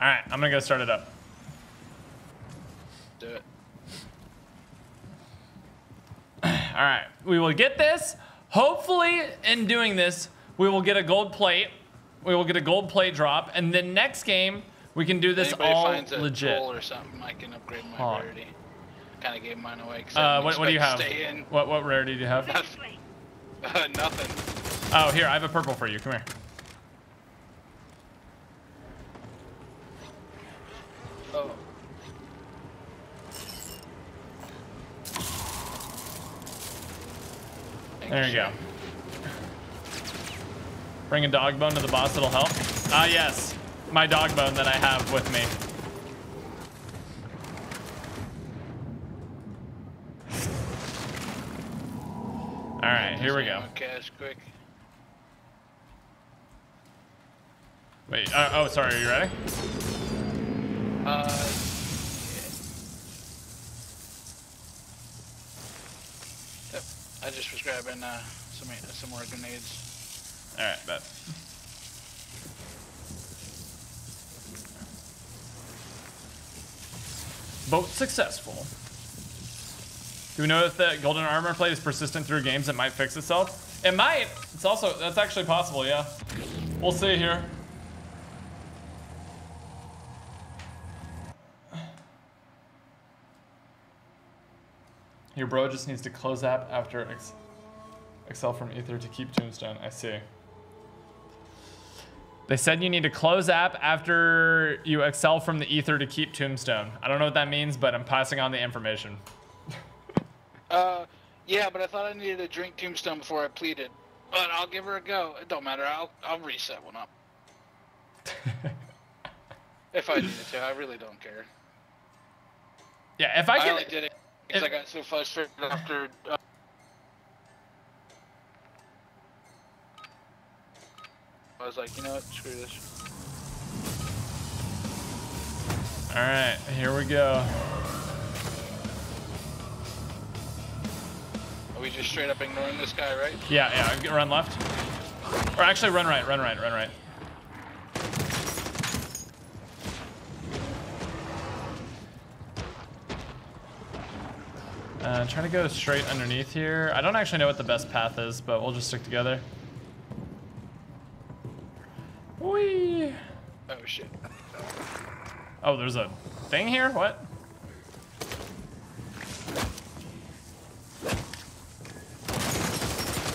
Alright, I'm gonna go start it up. Do it. Alright, we will get this. Hopefully, in doing this, we will get a gold plate. We will get a gold plate drop. And then next game, we can do this Anybody all finds a legit. or something, I can upgrade my Hold rarity. Kind of gave mine away. 'cause Uh, what, what do you have? Stay in. What what rarity do you have? Uh, nothing. Oh, here I have a purple for you. Come here. Oh. There you go. Bring a dog bone to the boss. It'll help. Ah yes, my dog bone that I have with me. All right, here we go. Cash quick. Wait. Uh, oh, sorry. Are you ready? Uh, Yeah. yep. I just was grabbing uh, some some more grenades. All right, bet. Boat successful. Do we know if the golden armor plate is persistent through games? It might fix itself. It might. It's also that's actually possible. Yeah. We'll see here. Your bro just needs to close app after ex exfil from Aether to keep Tombstone. I see. They said you need to close app after you exfil from the Aether to keep Tombstone. I don't know what that means, but I'm passing on the information. Uh, yeah, but I thought I needed a drink Tombstone before I pleaded. But I'll give her a go. It don't matter. I'll I'll reset one up. if I needed to, I really don't care. Yeah, if I I, can. only did it because I got so frustrated after. Uh, I was like, you know what? Screw this. All right, here we go. We just straight up ignoring this guy, right? Yeah, yeah. Run left. Or actually, run right. Run right. Run right. Uh, try to go straight underneath here. I don't actually know what the best path is, but we'll just stick together. Whee! Oh shit. Oh, there's a thing here? What?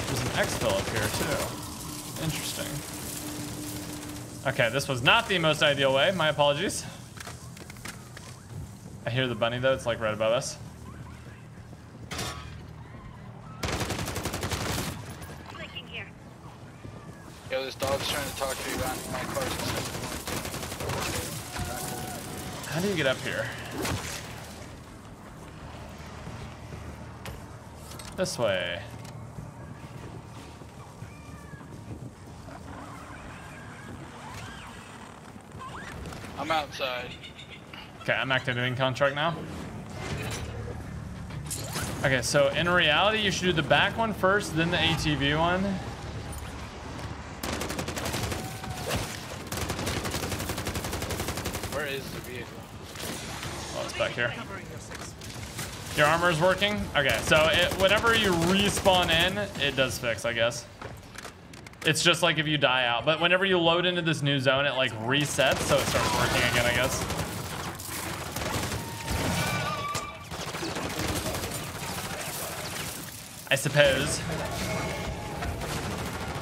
There's an exfil up here, too. Interesting. Okay, this was not the most ideal way. My apologies. I hear the bunny, though. It's like right above us. Yo, this dog's trying to talk to you around my car's How do you get up here? This way. I'm outside. Okay, I'm activating contract now. Okay, so in reality, you should do the back one first, then the ATV one. Where is the vehicle? Oh, it's back here. Your armor is working? Okay, so it, whenever you respawn in, it does fix, I guess. It's just like if you die out. But whenever you load into this new zone, it like resets, so it starts working again, I guess. I suppose.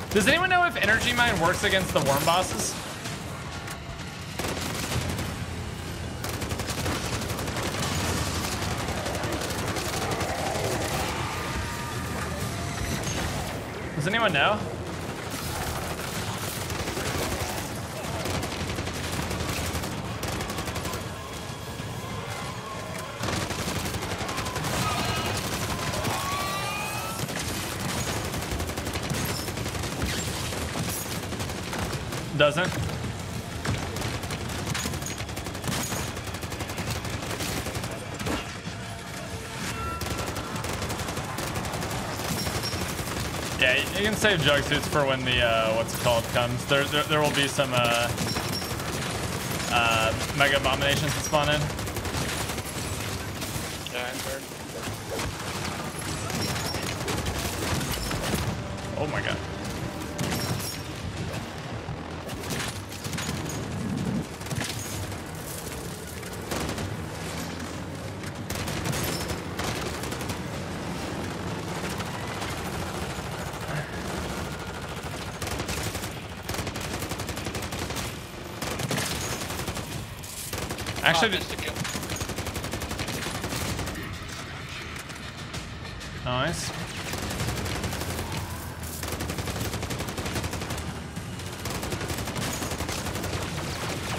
Does anyone know if Energy Mine works against the worm bosses? Does anyone know? Doesn't? Yeah, you can save jug suits for when the uh, what's it called comes. There, there, there will be some uh, uh, mega abominations that spawn in. Yeah, I heard. Oh my god. Actually, Ah, missed the kill. nice.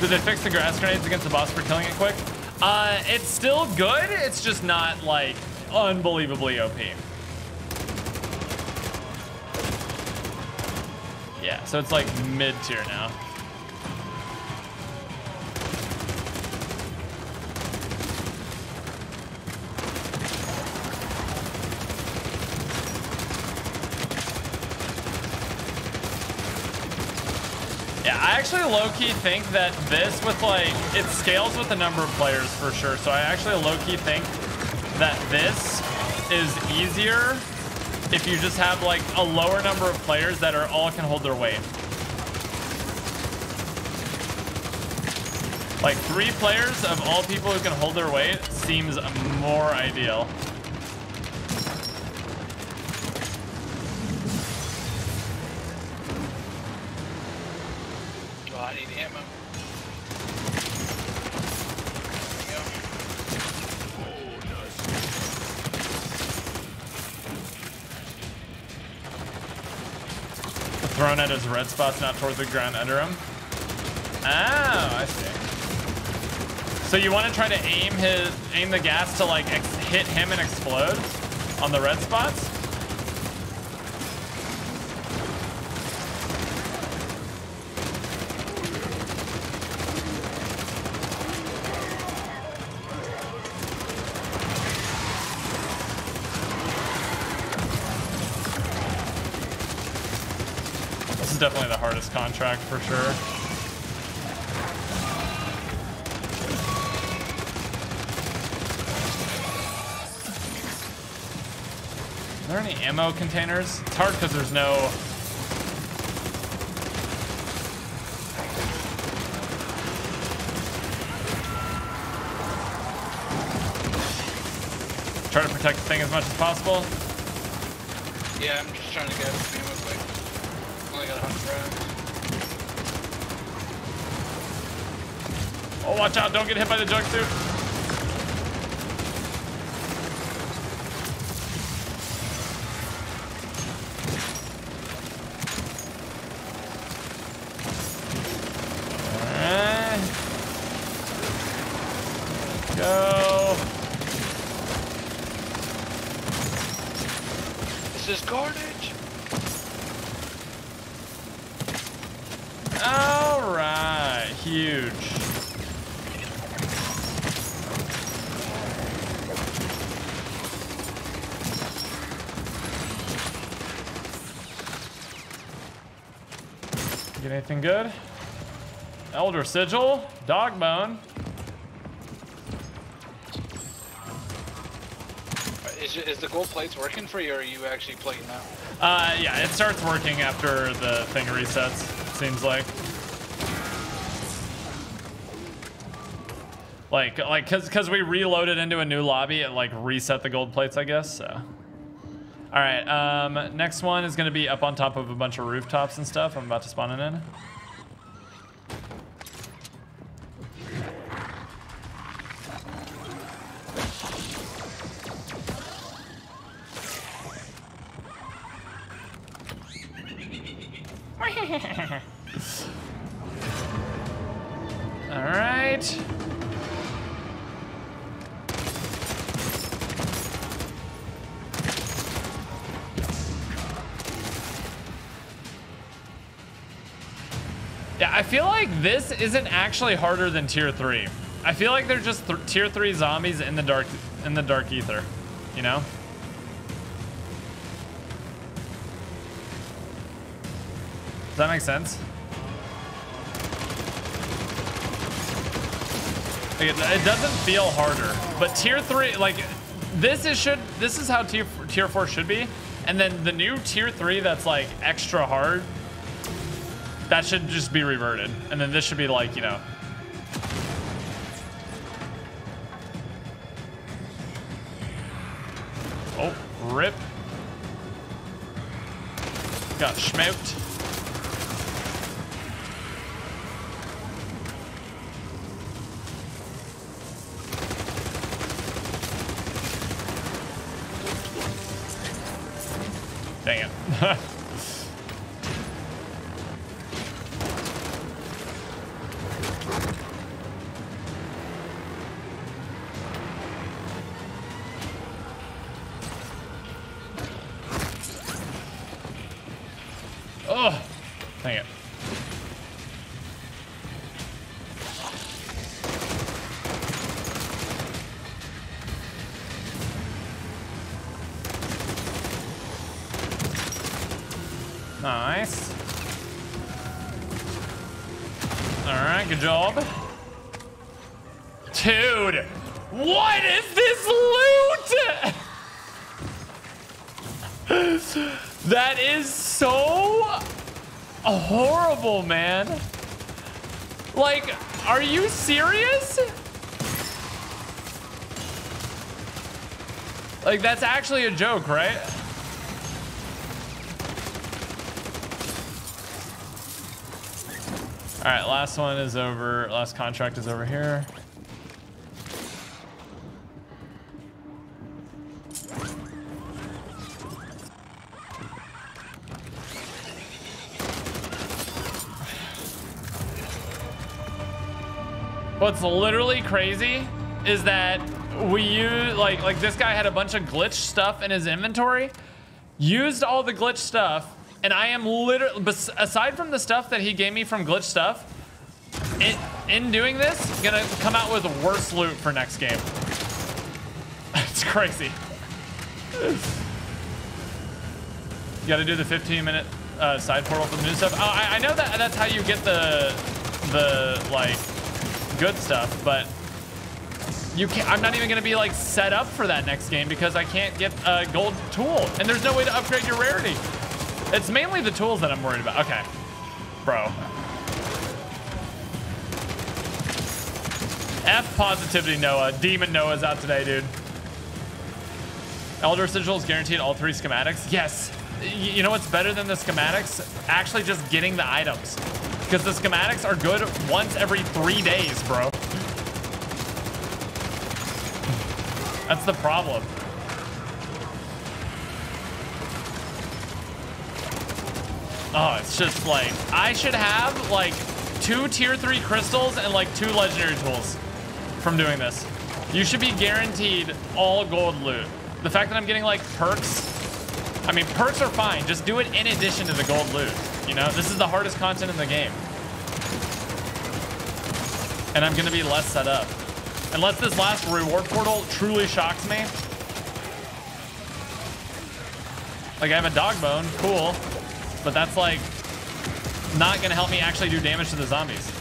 Did they fix the gas grenades against the boss for killing it quick? Uh, it's still good. It's just not like unbelievably OP. Yeah, so it's like mid tier now. Yeah, I actually low-key think that this with like, it scales with the number of players for sure. So I actually low-key think that this is easier if you just have like a lower number of players that are all can hold their weight. Like three players of all people who can hold their weight seems more ideal. Red spots, not towards the ground under him. Oh, I see. So you want to try to aim his aim the gas to like hit him and explode on the red spots? This is definitely the hardest contract for sure. Are there any ammo containers? It's hard because there's no... Try to protect the thing as much as possible. Yeah, I'm just trying to get ammo quick. Only got 100 rounds. Oh, watch out. Don't get hit by the jumpsuit. Alright. Go. This is carnage. All right. Huge. Get anything good? Elder Sigil, Dog Bone. Is, is the gold plates working for you, or are you actually plating now? Uh, yeah, it starts working after the thing resets, seems like. Like, like, cause, cause we reloaded into a new lobby, it like reset the gold plates, I guess, so. All right, um, next one is gonna be up on top of a bunch of rooftops and stuff. I'm about to spawn it in. Isn't actually harder than tier three. I feel like they're just th tier three zombies in the dark in the dark Aether, you know? Does that make sense? It, it doesn't feel harder, but tier three, like this is should this is how tier tier four should be, and then the new tier three that's like extra hard, that should just be reverted. And then this should be like, you know. Oh, rip. Got schmout. Dang it. That's actually a joke, right? All right, last one is over. Last contract is over here. What's literally crazy is that we use like like this guy had a bunch of glitch stuff in his inventory, used all the glitch stuff, and I am literally aside from the stuff that he gave me from glitch stuff, in, in doing this, gonna come out with worse loot for next game. it's crazy. you got to do the 15 minute uh, side portal for the new stuff. Oh, I, I know that that's how you get the the like good stuff, but you can't. I'm not even gonna be like set up for that next game because I can't get a gold tool, and there's no way to upgrade your rarity. It's mainly the tools that I'm worried about. Okay, bro. F positivity Noah. Demon Noah's out today, dude. Elder Sigil is guaranteed all three schematics. Yes. You know what's better than the schematics? Actually just getting the items. Because the schematics are good once every three days, bro. That's the problem. Oh, it's just like, I should have like two tier three crystals and like two legendary tools from doing this. You should be guaranteed all gold loot. The fact that I'm getting like perks, I mean, perks are fine. Just do it in addition to the gold loot. You know, this is the hardest content in the game. And I'm gonna be less set up. Unless this last reward portal truly shocks me. Like I have a dog bone, cool. But that's like not gonna help me actually do damage to the zombies.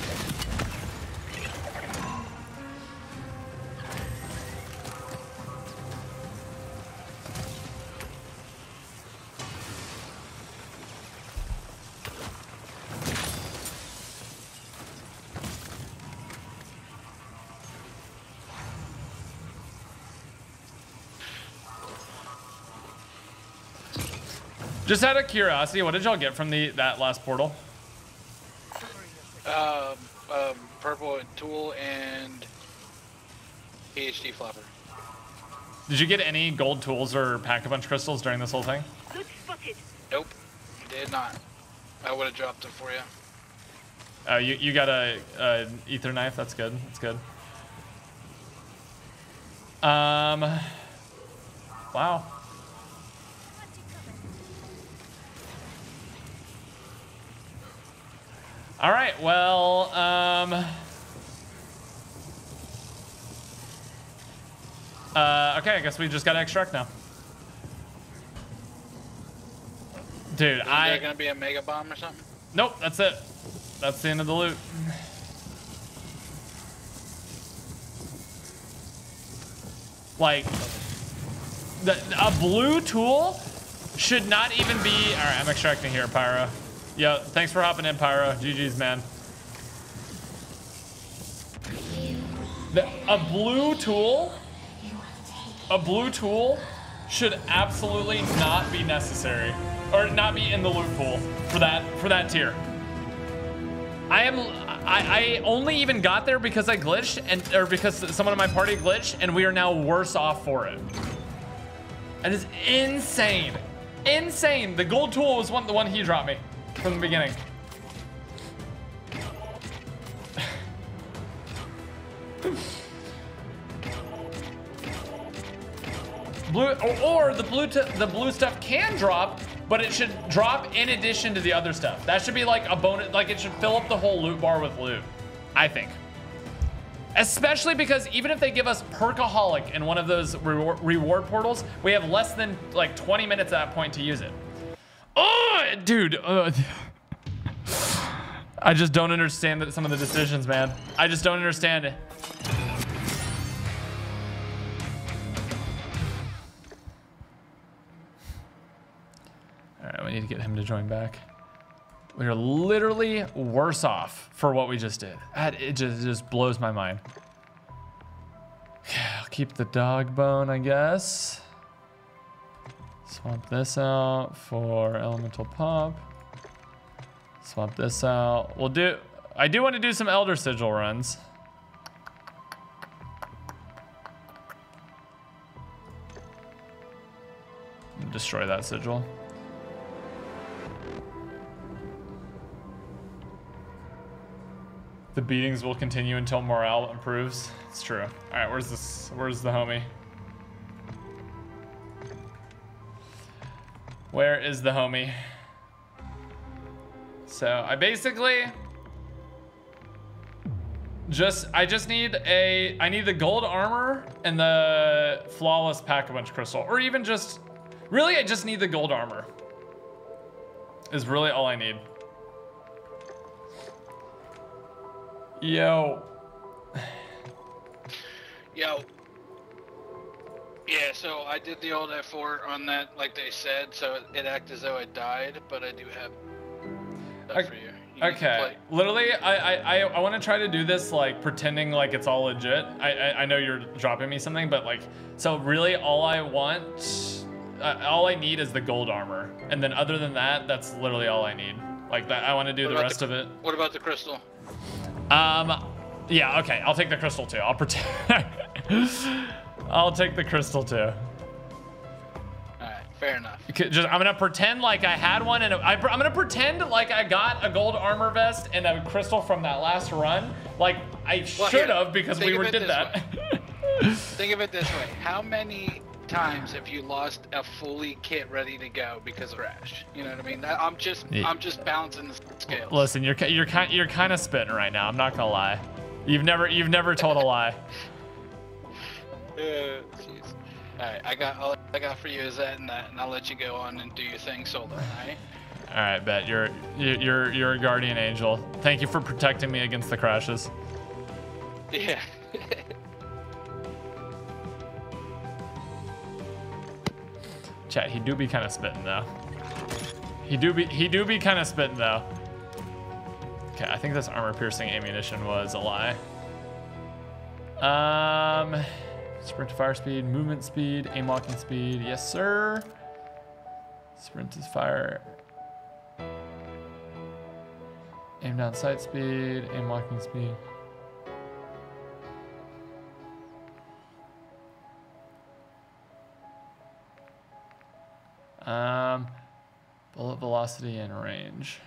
Just out of curiosity, what did y'all get from the that last portal? Um, um, purple tool and PhD flopper. Did you get any gold tools or pack a punch crystals during this whole thing? Good spotted. Nope, did not. I would have dropped it for you. Oh, you you got a, a Aether knife. That's good. That's good. Um. Wow. All right, well, um... Uh, okay, I guess we just gotta extract now. Dude, Is I... there gonna be a mega bomb or something? Nope, that's it. That's the end of the loot. Like, the, a blue tool should not even be... All right, I'm extracting here, Pyro. Yeah, thanks for hopping in, Pyro. GG's, man. The, a blue tool, a blue tool should absolutely not be necessary, or not be in the loot pool for that for that tier. I am I, I only even got there because I glitched and or because someone in my party glitched, and we are now worse off for it. That is insane. Insane. The gold tool was one the one he dropped me from the beginning. Blue or, or the blue the blue stuff can drop, but it should drop in addition to the other stuff. That should be like a bonus. Like it should fill up the whole loot bar with loot. I think. Especially because even if they give us Perkaholic in one of those reward, reward portals, we have less than like 20 minutes at that point to use it. Oh, dude. Uh, I just don't understand some of the decisions, man. I just don't understand it. All right, we need to get him to join back. We are literally worse off for what we just did. That it just, it just blows my mind. I'll keep the dog bone, I guess. Swap this out for elemental pop. Swap this out. We'll do. I do want to do some elder sigil runs. Destroy that sigil. The beatings will continue until morale improves. It's true. All right, where's this? Where's the homie? Where is the homie? So I basically just I just need a I need the gold armor and the flawless pack a punch crystal, or even just really I just need the gold armor. Is really all I need. Yo. Yo. Yeah, so I did the old F4 on that, like they said, so it acted as though I died, but I do have stuff Okay. for you. You Okay. Literally, I I, I, want to try to do this like pretending like it's all legit. I, I I know you're dropping me something, but like so really all I want, uh, all I need is the gold armor, and then other than that, that's literally all I need. Like that, I want to do What the rest the- of it. What about the crystal? Um, yeah, okay, I'll take the crystal too. I'll pretend. I'll take the crystal too. Alright, fair enough. Just, I'm gonna pretend like I had one, and I, I'm gonna pretend like I got a gold armor vest and a crystal from that last run. Like I Well, should have because we were did that. Think of it this way. How many times have you lost a fully kit ready to go because of crash? You know what I mean? I'm just Yeah. I'm just balancing the scales. Listen, you're you're kind you're kind of spitting right now. I'm not gonna lie. You've never you've never told a lie. Uh, jeez. Alright, I got all I got for you is that and that, and I'll let you go on and do your thing solo, alright? All right, bet you're you- you're you're a guardian angel. Thank you for protecting me against the crashes. Yeah. Chat, he do be kind of spitting though. He do be he do be kind of spitting though. Okay, I think this armor piercing ammunition was a lie. Um, sprint to fire speed, movement speed, aim locking speed. Yes, sir. Sprint to fire. Aim down sight speed, aim locking speed. Um, bullet velocity and range.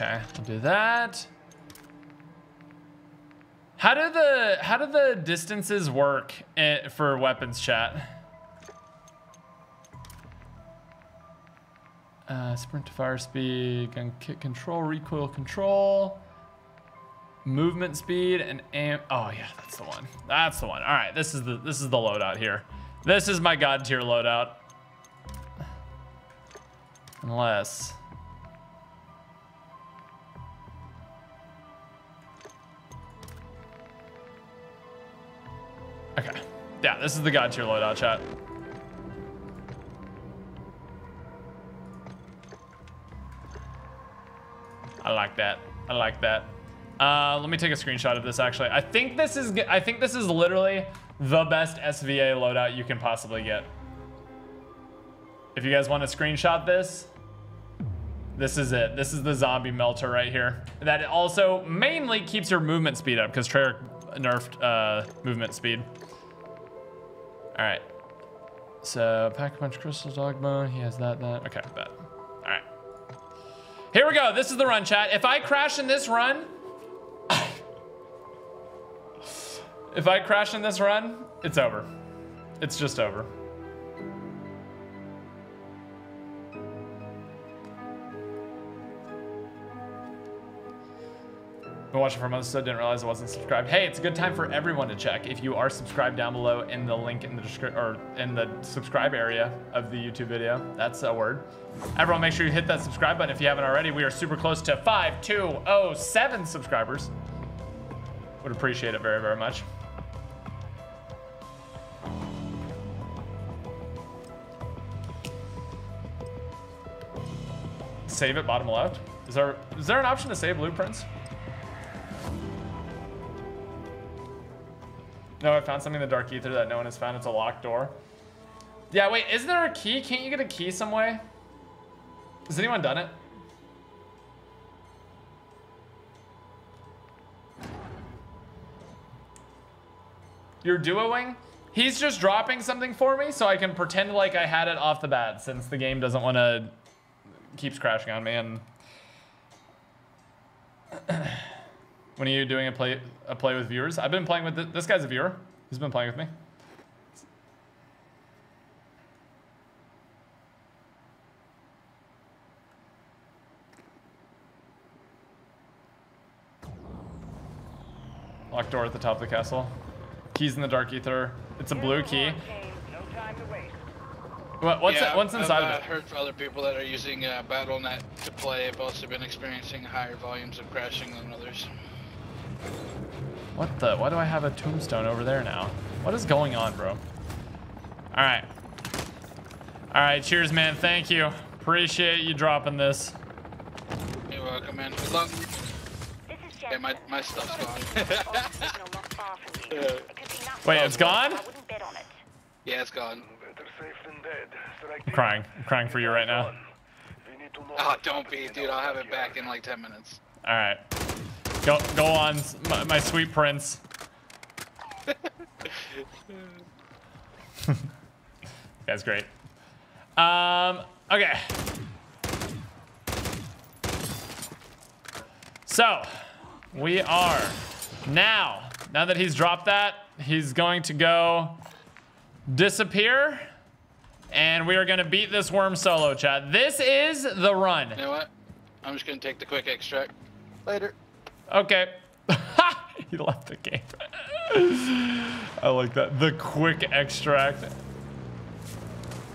Okay, I'll do that. How do the how do the distances work eh, for weapons chat? Uh, sprint to fire speed, gun kick control, recoil control, movement speed, and aim. Oh yeah, that's the one. That's the one. All right, this is the this is the loadout here. This is my god tier loadout. Unless. This is the god tier loadout chat. I like that. I like that. Uh, let me take a screenshot of this actually. I think this is I think this is literally the best SVA loadout you can possibly get. If you guys want to screenshot this, this is it. This is the zombie melter right here. That also mainly keeps your movement speed up because Treyarch nerfed uh, movement speed. All right. So pack a punch crystal dog bone. He has that. That. Okay, bet. All right. Here we go. This is the run, chat. If I crash in this run, if I crash in this run, it's over. It's just over. Been watching for months, so didn't realize I wasn't subscribed. Hey, it's a good time for everyone to check. If you are subscribed down below in the link in the description or in the subscribe area of the YouTube video, that's a word. Everyone, make sure you hit that subscribe button if you haven't already. We are super close to 5207 subscribers. Would appreciate it very, very much. Save it bottom left. Is there is there an option to save blueprints? No, I found something in the dark Aether that no one has found. It's a locked door. Yeah, wait, isn't there a key? Can't you get a key some way? Has anyone done it? You're duoing? He's just dropping something for me so I can pretend like I had it off the bat since the game doesn't want to keeps crashing on me and when are you doing a play a play with viewers? I've been playing with th this guy's a viewer. He's been playing with me. Locked door at the top of the castle. Keys in the dark Aether. It's a blue key. No time to waste. What, what's yeah, it, what's inside I've, of uh, it? heard from other people that are using uh, Battle.net to play have also been experiencing higher volumes of crashing than others. What the? Why do I have a tombstone over there now? What is going on, bro? All right. All right, cheers, man. Thank you. Appreciate you dropping this. You're welcome, man. Good luck. This is Yeah, my, my stuff's gone. Signal not far from you. It could be nothing. Wait, it's gone? I wouldn't bet on it. yeah, it's gone. Better safe than dead. Strike I'm crying. I'm crying for you right now. We need to know Oh, don't be, dude. I'll have it back in like 10 minutes. All right. Go, go on, my, my sweet prince. That's great. Um, okay. So, we are now, now that he's dropped that, he's going to go disappear. And we are going to beat this worm solo, chat. This is the run. You know what? I'm just gonna take the quick extract. Later. Okay. he left the game. I like that. The quick extract.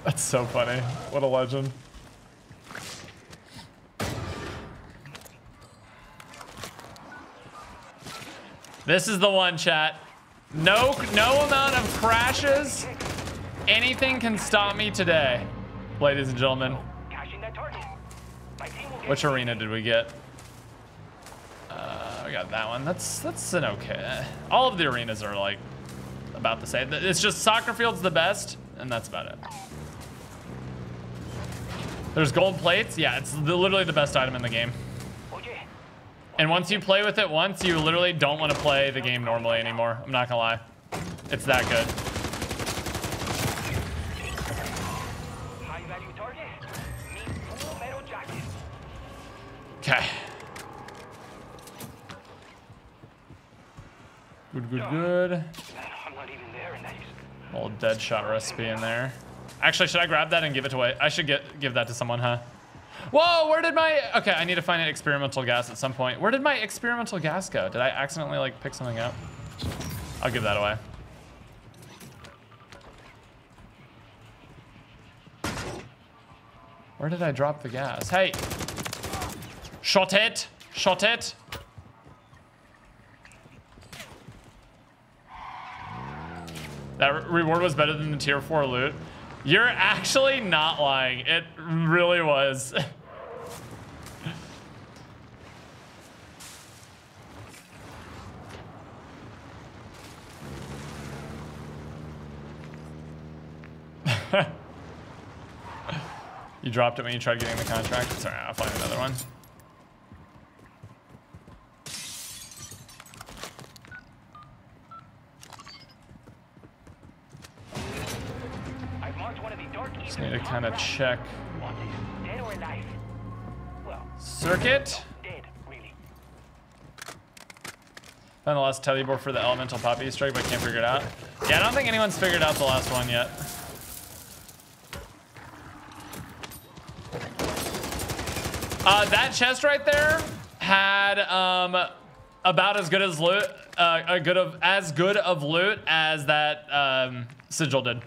That's so funny. What a legend. This is the one, chat. No, no amount of crashes. Anything can stop me today, ladies and gentlemen. Cashing that target. My team will get Which arena did we get? Uh, we got that one. That's that's an okay. All of the arenas are like about the same. It's just soccer field's the best, and that's about it. There's gold plates. Yeah, it's literally the best item in the game. And once you play with it once, you literally don't want to play the game normally anymore. I'm not gonna lie. It's that good. Good, good, good. That's dead shot recipe in there. Actually, should I grab that and give it away? I should get give that to someone, huh? Whoa, where did my... Okay, I need to find an experimental gas at some point. Where did my experimental gas go? Did I accidentally, like, pick something up? I'll give that away. Where did I drop the gas? Hey! Shot it! Shot it! That re- reward was better than the tier 4 loot. You're actually not lying. It really was. you dropped it when you tried getting the contract? Sorry, I'll find another one. Kind of check What is it? Dead or alive? Well, circuit. dead, really. Found the last teleboard for the elemental poppy strike, but can't figure it out. Yeah, I don't think anyone's figured out the last one yet. Uh, that chest right there had um, about as good as loot, uh, a good of as good of loot as that um, sigil did.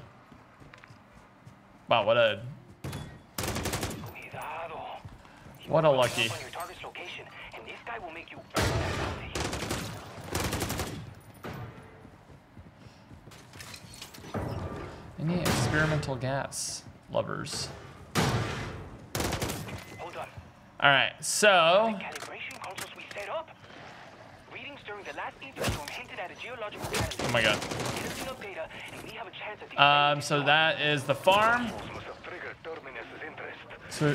Wow, what a What a lucky. jump on your target's location, and this guy will make you earn that bounty. any experimental gas lovers. All right, so Calibration consoles we set up. Readings during the last interstorm hinted at a geological catalyst. Oh my god. Testing up data, and we have a chance at the Um, so that is the farm. Must have triggered Terminus's interest. So,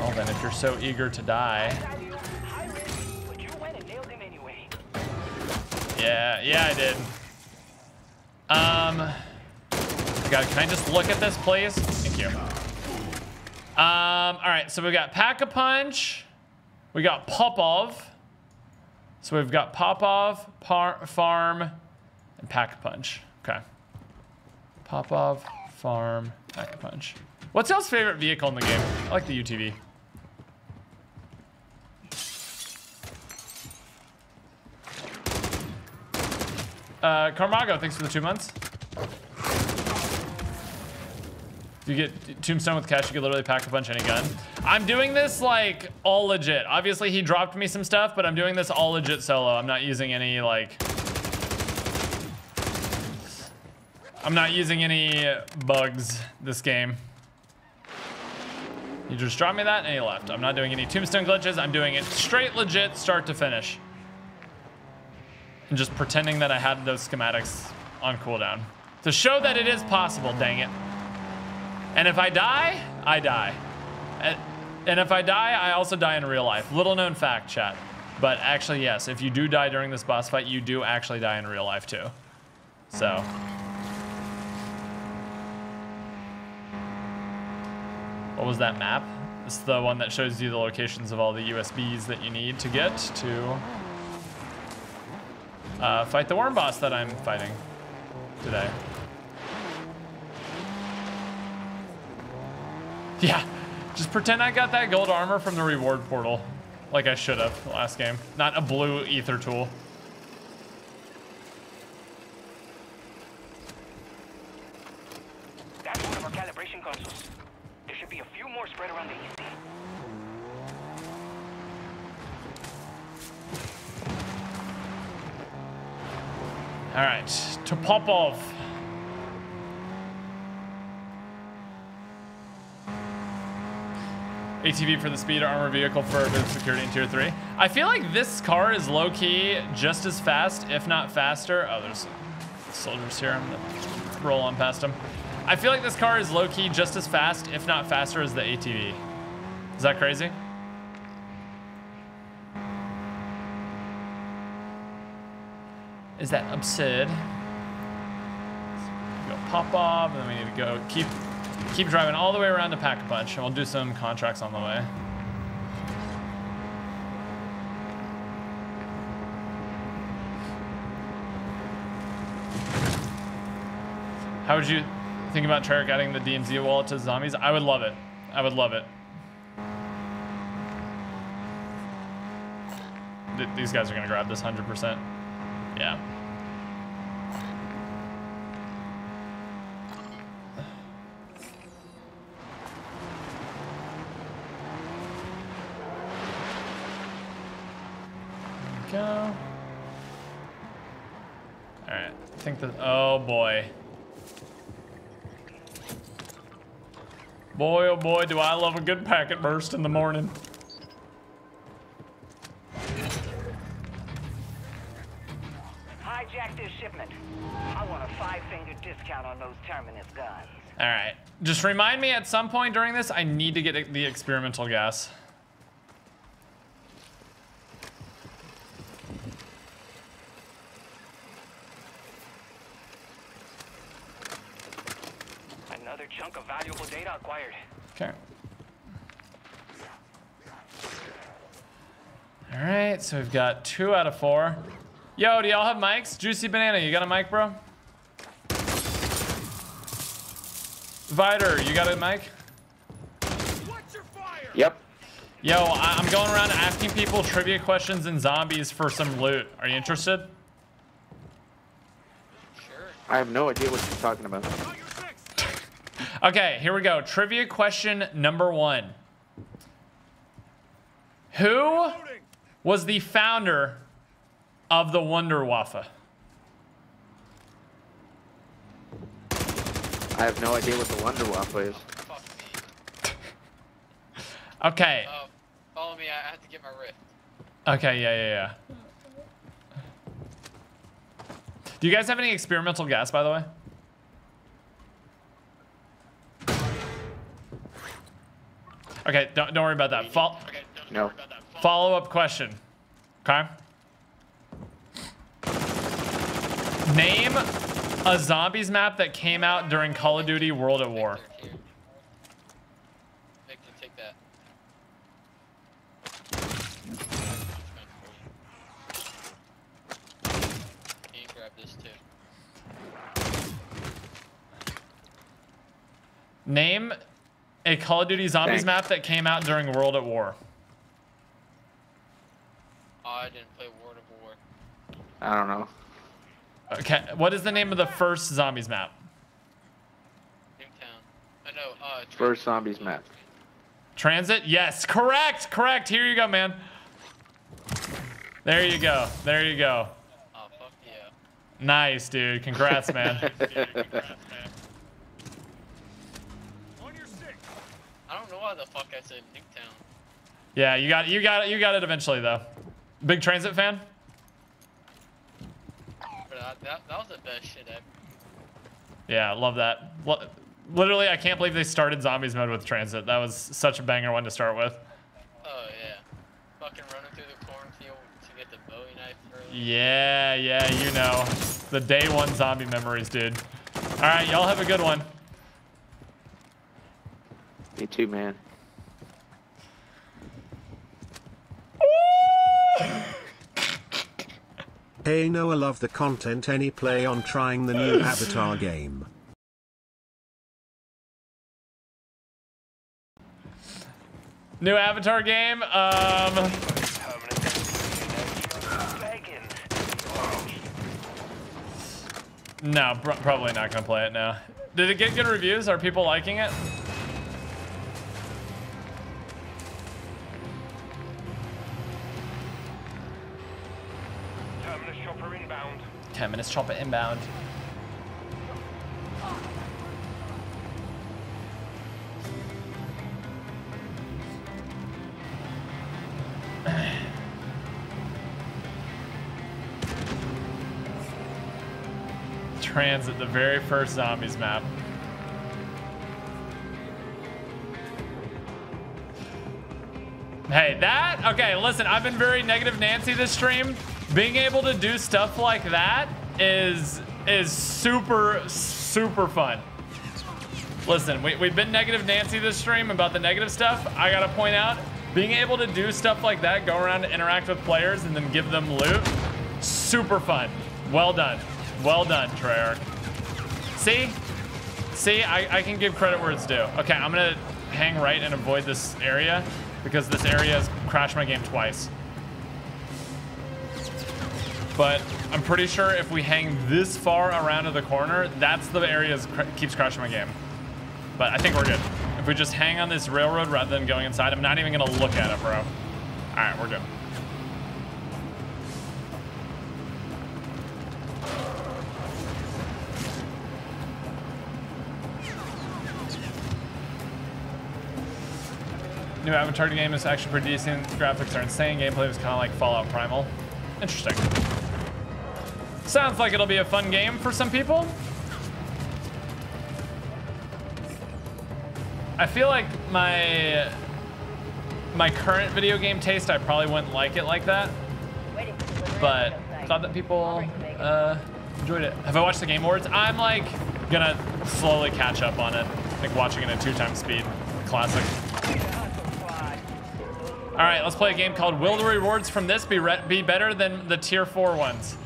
well then, if you're so eager to die, value, high risk, but you went and nailed him anyway. yeah, yeah, I did. Um, God, can I just look at this, please? Thank you. Um, all right, so we've got Pack a Punch, we got Popov. So we've got Popov, Par- Farm, and Pack Punch. Okay. Popov, Farm, Pack Punch. What's y'all's favorite vehicle in the game? I like the UTV. Uh, Carmago, thanks for the two months. You get Tombstone with cash, you can literally pack a punch any gun. I'm doing this like all legit. Obviously, he dropped me some stuff, but I'm doing this all legit solo. I'm not using any like. I'm not using any bugs this game. He just dropped me that and he left. I'm not doing any tombstone glitches. I'm doing it straight legit, start to finish. And just pretending that I had those schematics on cooldown. To show that it is possible, dang it. And if I die, I die. And, if I die, I also die in real life. Little known fact, chat. But actually, yes, if you do die during this boss fight, you do actually die in real life too. So. What was that map? It's the one that shows you the locations of all the USBs that you need to get to uh, fight the worm boss that I'm fighting today. Yeah, just pretend I got that gold armor from the reward portal, like I should have last game. Not a blue Aether tool. That's one of our calibration consoles. There should be a few more spread around the EC. All right, to Popov. ATV for the speed armor vehicle for security in tier three. I feel like this car is low key just as fast, if not faster. Oh, there's soldiers here. I'm gonna roll on past them. I feel like this car is low key just as fast, if not faster, as the ATV. Is that crazy? Is that absurd? Go Popov, and then we need to go keep keep driving all the way around to Pack a Punch, and we'll do some contracts on the way. How would you think about Treyarch adding the DMZ wallet to zombies? I would love it. I would love it. Th- These guys are gonna grab this 100%. Yeah. There we go. Alright, I think that, oh boy. Boy, oh boy, do I love a good packet burst in the morning. Hijack this shipment. I want a five-finger discount on those Terminus guns. All right. Just remind me at some point during this, I need to get the experimental gas. Chunk of valuable data acquired. Okay. All right, so we've got two out of four. Yo, do y'all have mics? Juicy Banana, you got a mic, bro? Vider, you got a mic? Yep. Yo, I- I'm going around asking people trivia questions and zombies for some loot. Are you interested? I have no idea what you're talking about. Okay, here we go. Trivia question number one. Who was the founder of the Wunderwaffe? I have no idea what the Wunderwaffe is. Okay. Uh, follow me. I have to get my rift. Okay, yeah, yeah, yeah. Do you guys have any experimental gas, by the way? Okay, don't, don't worry about that. Fol- Okay, No. that. Follow- Follow-up question. Okay. Name a zombies map that came out during Call of Duty World at War. Victor, here. Victor, take that. You can grab this too. Name a Call of Duty zombies Thanks. map that came out during World at War. Oh, I didn't play World of War. I don't know. Okay, what is the name of the first zombies map? Nuketown. I know. Uh, First zombies map. Transit? Yes, correct, correct. Here you go, man. There you go. There you go. Oh, fuck yeah. Nice, dude. Congrats, man. On why the fuck I said Nuketown. yeah, you got it. you got it. You got it eventually, though. Big transit fan? That, that was the best shit ever. Yeah, love that. Literally, I can't believe they started zombies mode with transit. That was such a banger one to start with. Oh, yeah. Fucking running through the cornfield to get the Bowie knife early. Yeah, yeah, you know. The day one zombie memories, dude. All right, y'all have a good one. Me too, man. Hey Noah love the content any play on trying the new Avatar game. New Avatar game. Um, no, pr- probably not gonna play it now. Did it get good reviews? Are people liking it? Inbound. 10 minutes chopper inbound. Transit, the very first zombies map. Hey, that, okay, listen, I've been very negative Nancy this stream. Being able to do stuff like that is, is super, super fun. Listen, we, we've been negative Nancy this stream about the negative stuff. I gotta point out, being able to do stuff like that, go around and interact with players and then give them loot, super fun. Well done. Well done, Treyarch. See? See, I, I can give credit where it's due. Okay, I'm gonna hang right and avoid this area because this area has crashed my game twice. But I'm pretty sure if we hang this far around to the corner, that's the area that cr keeps crashing my game. But I think we're good. If we just hang on this railroad rather than going inside, I'm not even gonna look at it, bro. All right, we're good. New Avatar game is actually pretty decent. Graphics are insane. Gameplay was kind of like Fallout Primal. Interesting. Sounds like it'll be a fun game for some people. I feel like my my current video game taste, I probably wouldn't like it like that. But I thought that people uh, enjoyed it. Have I watched the Game Awards? I'm like gonna slowly catch up on it. Like watching it at two times speed. Classic. All right, let's play a game called Will the rewards from this be be better than the tier four ones?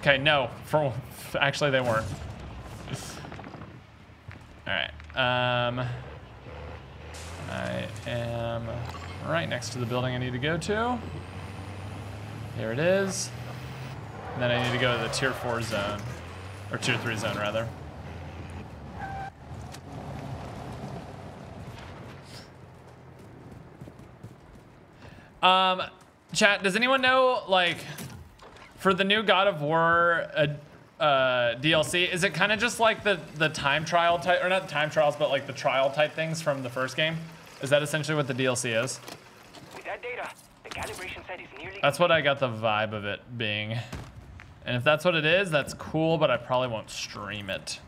Okay, no. For actually, they weren't. All right. Um, I am right next to the building I need to go to. Here it is. And then I need to go to the tier four zone, or tier three zone rather. Um, chat, does anyone know, like, for the new God of War uh, uh, DLC, is it kind of just like the, the time trial type, or not time trials, but like the trial type things from the first game? Is that essentially what the DLC is? With that data, the calibration set is nearly That's what I got the vibe of it being. And if that's what it is, that's cool, but I probably won't stream it.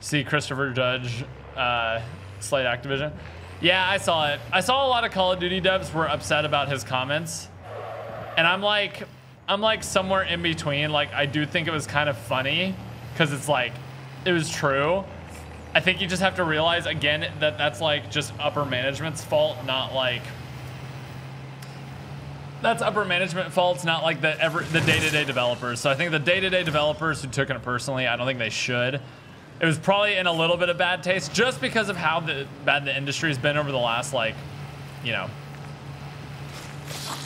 See Christopher Judge, uh, Slate Activision. Yeah, I saw it. I saw a lot of Call of Duty devs were upset about his comments. And I'm like, I'm like somewhere in between. Like, I do think it was kind of funny because it's like, it was true. I think you just have to realize again that that's like just upper management's fault, not like that's upper management faults, not like the ever the day-to-day developers. So I think the day-to-day developers who took it personally, I don't think they should. It was probably in a little bit of bad taste just because of how the, bad the industry has been over the last like, you know,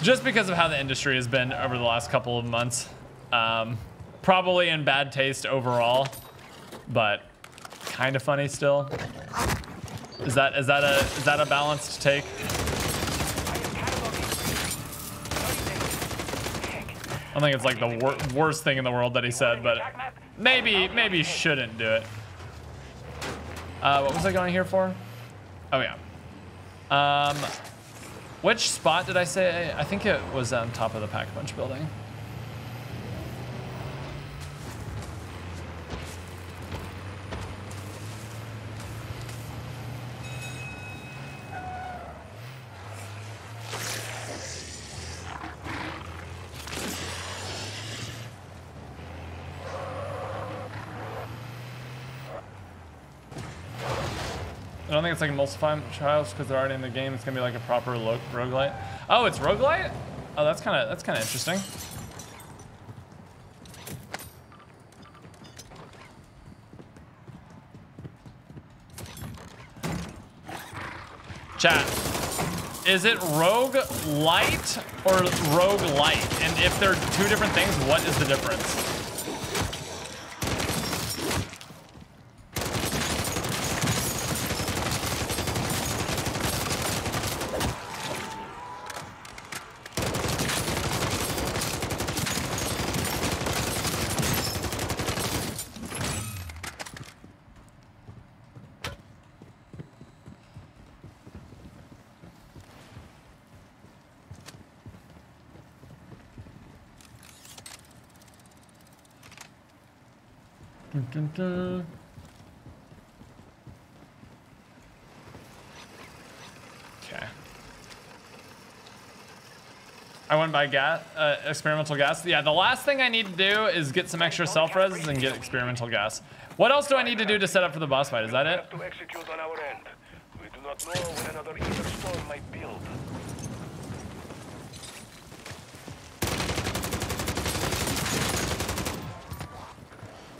just because of how the industry has been over the last couple of months. Um, probably in bad taste overall, but kind of funny still. Is that is that a is that a balanced take? I think it's like the wor worst thing in the world that he said, but maybe maybe shouldn't do it. Uh, what was I going here for? Oh yeah. Um, which spot did I say? I think it was on top of the Pack Punch building. Think it's like Muspelheim trials because they're already in the game. It's gonna be like a proper lo roguelite. Oh, it's roguelite? Oh, that's kind of that's kind of interesting. Chat, is it rogue light or rogue light? And if they're two different things, what is the difference? Dun, dun, dun. Okay. I went by gas, uh, experimental gas. Yeah, the last thing I need to do is get some extra self-res and get experimental gas. What else do I need to do to set up for the boss fight? Is that it? to execute on our end. We do not know when another Aether storm might build.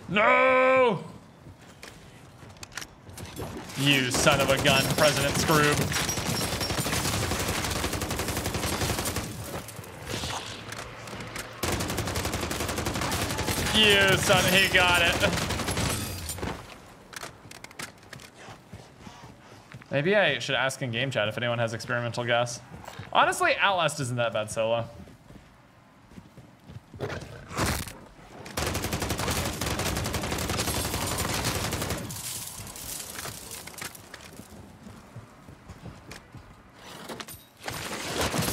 No! You son of a gun, President Scroob. You son, he got it. Maybe I should ask in game chat if anyone has experimental gas. Honestly, Outlast isn't that bad solo.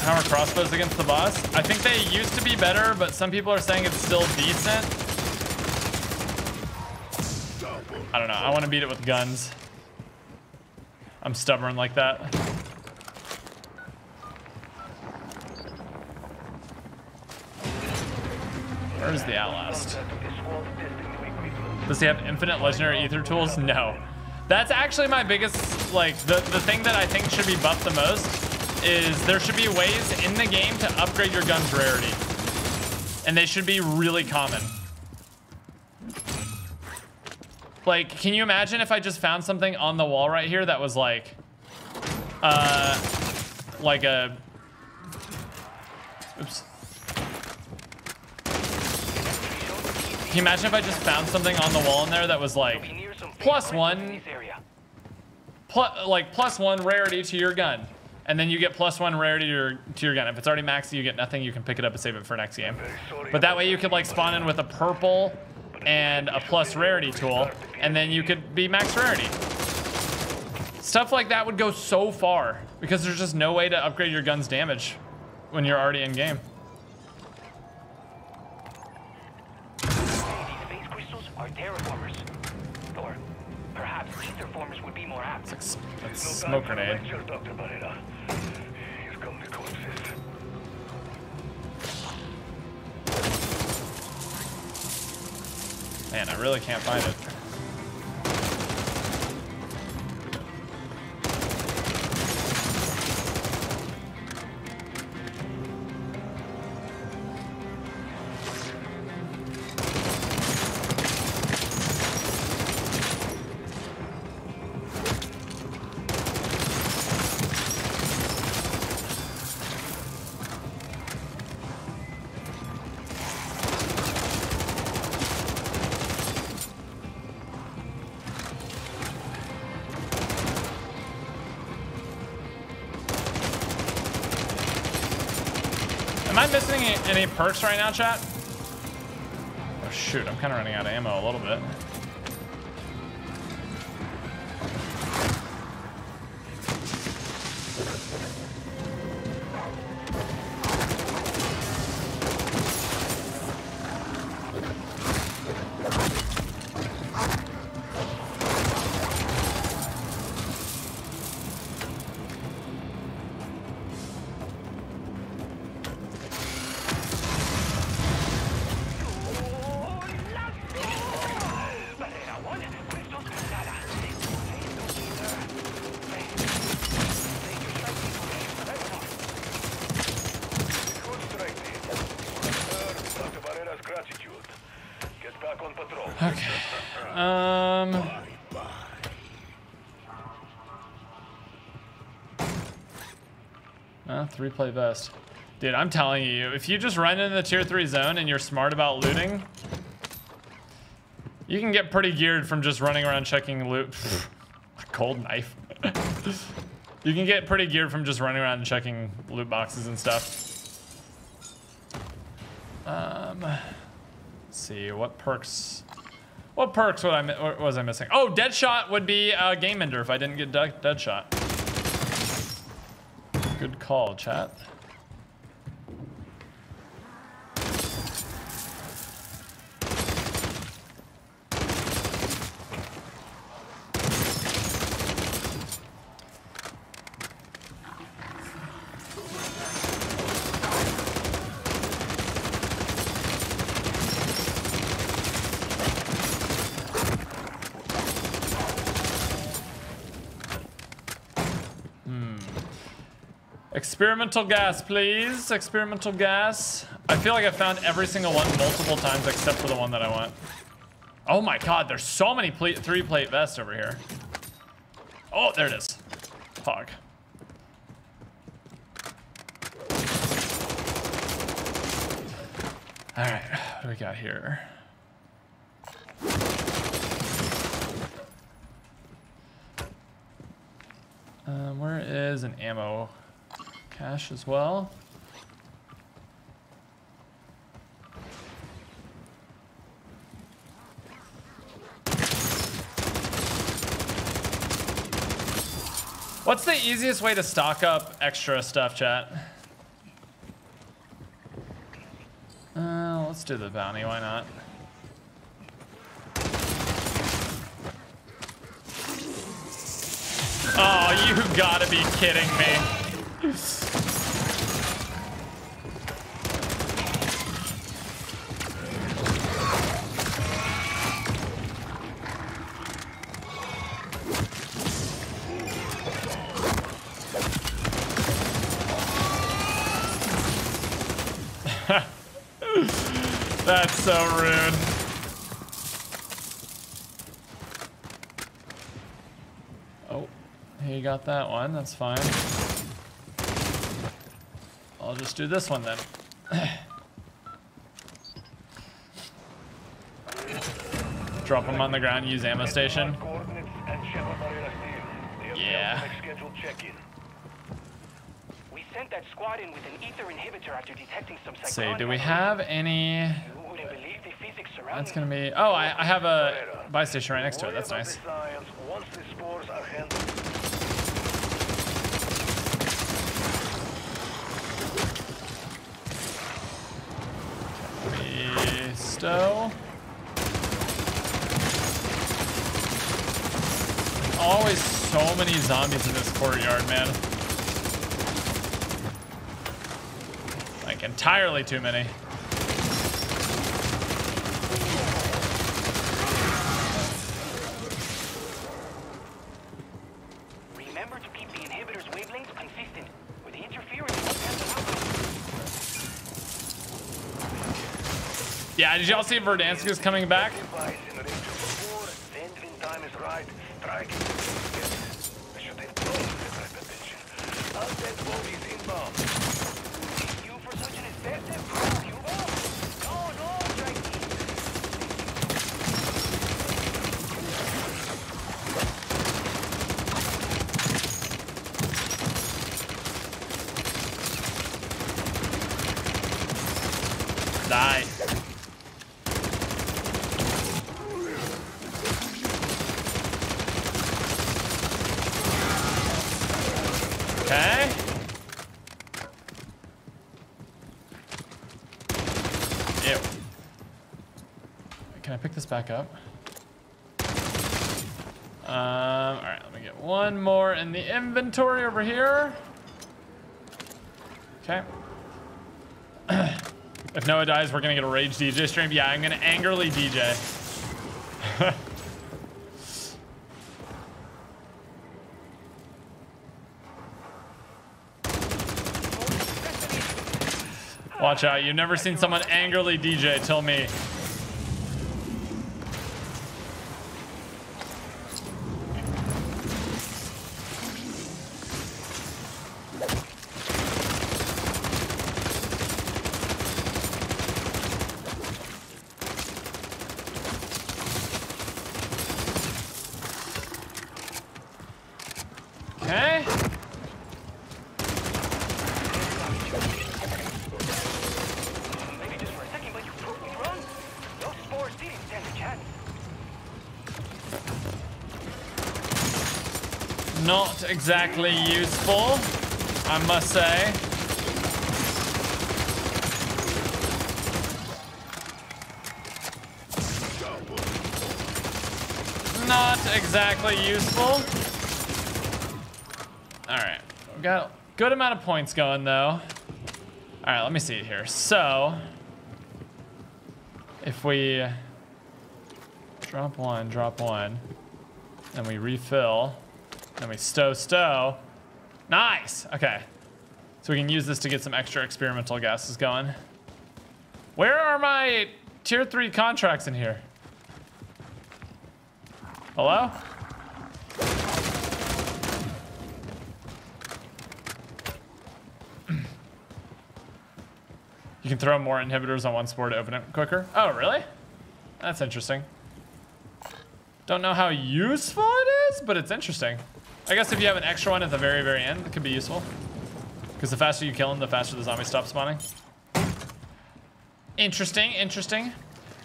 How are crossbows against the boss? I think they used to be better, but some people are saying it's still decent. I don't know. I want to beat it with guns. I'm stubborn like that. Where is the Outlast? Does he have infinite legendary Aether tools? No. That's actually my biggest, like, the, the thing that I think should be buffed the most is there should be ways in the game to upgrade your gun's rarity. And they should be really common. Like, can you imagine if I just found something on the wall right here that was like, uh, like a, oops. Can you imagine if I just found something on the wall in there that was like, plus one, plus, like plus one rarity to your gun. And then you get plus one rarity to your, to your gun. If it's already maxed, you get nothing. You can pick it up and save it for next game. But that way you could like spawn in with a purple and a plus rarity tool, and then you could be max rarity. Stuff like that would go so far because there's just no way to upgrade your gun's damage when you're already in game. These phase crystals are terraformers. Or perhaps etherformers would be more apt. It's like s- smoke grenade. Lecture, Dr. Barrera. Here come the corpses. Man, I really can't find it. Any, perks right now, chat? Oh shoot, I'm kind of running out of ammo a little bit. Uh, three play vest. Dude, I'm telling you, if you just run into the tier three zone and you're smart about looting, you can get pretty geared from just running around checking loot. A cold knife. you can get pretty geared from just running around and checking loot boxes and stuff. Um, see what perks. What perks would I what was I missing? Oh, Deadshot would be a game ender if I didn't get de- Deadshot. Call, chat. Experimental gas, please. Experimental gas. I feel like I found every single one multiple times except for the one that I want. Oh my god, there's so many ple three plate vests over here. Oh, there it is. Pog. All right, what do we got here? Um, where is an ammo cache as well? What's the easiest way to stock up extra stuff, chat? Uh, let's do the bounty, why not? Oh, you gotta be kidding me. That's so rude. Oh, he got that one. That's fine. Just do this one then. Drop them on the ground, use ammo station. Coordinates and Shepard Barrera Steel. They have Yeah. failed to make scheduled check-in. We sent that squad in with an Aether inhibitor after detecting some Let's do we have any? You wouldn't believe the physics surrounding That's gonna be. Oh, I, I have a buy station right next to it. That's nice. the science once the spores are handled. Stow. Always so many zombies in this courtyard, man. Like entirely too many. Remember to keep the inhibitor's wavelengths consistent. With interference, it won't cancel out. Yeah, did y'all see Verdansk is coming back? Device in range of four, then when time is right, strike it. Yes. I should have told you that repetition. I'll send bodies inbound. You for such an effective crew, Cuba? No, no, Drake. Die. Okay. Ew. Can I pick this back up? Um, all right, let me get one more in the inventory over here. Okay. If Noah dies, we're gonna get a Rage DJ stream. Yeah, I'm gonna angrily DJ. Watch out, you've never seen someone angrily DJ till me. Okay. Maybe just for a second, but you proved me wrong. Those spores didn't stand a chance. Not exactly useful, I must say. Not exactly useful. All right, we got a good amount of points going though. All right, let me see here. So, if we drop one, drop one, and we refill, then we stow, stow. Nice. Okay. So we can use this to get some extra experimental gases going. Where are my tier three contracts in here? Hello? You can throw more inhibitors on one spore to open it quicker. Oh, really? That's interesting. Don't know how useful it is, but it's interesting. I guess if you have an extra one at the very, very end, it could be useful. Because the faster you kill them, the faster the zombies stop spawning. Interesting, interesting.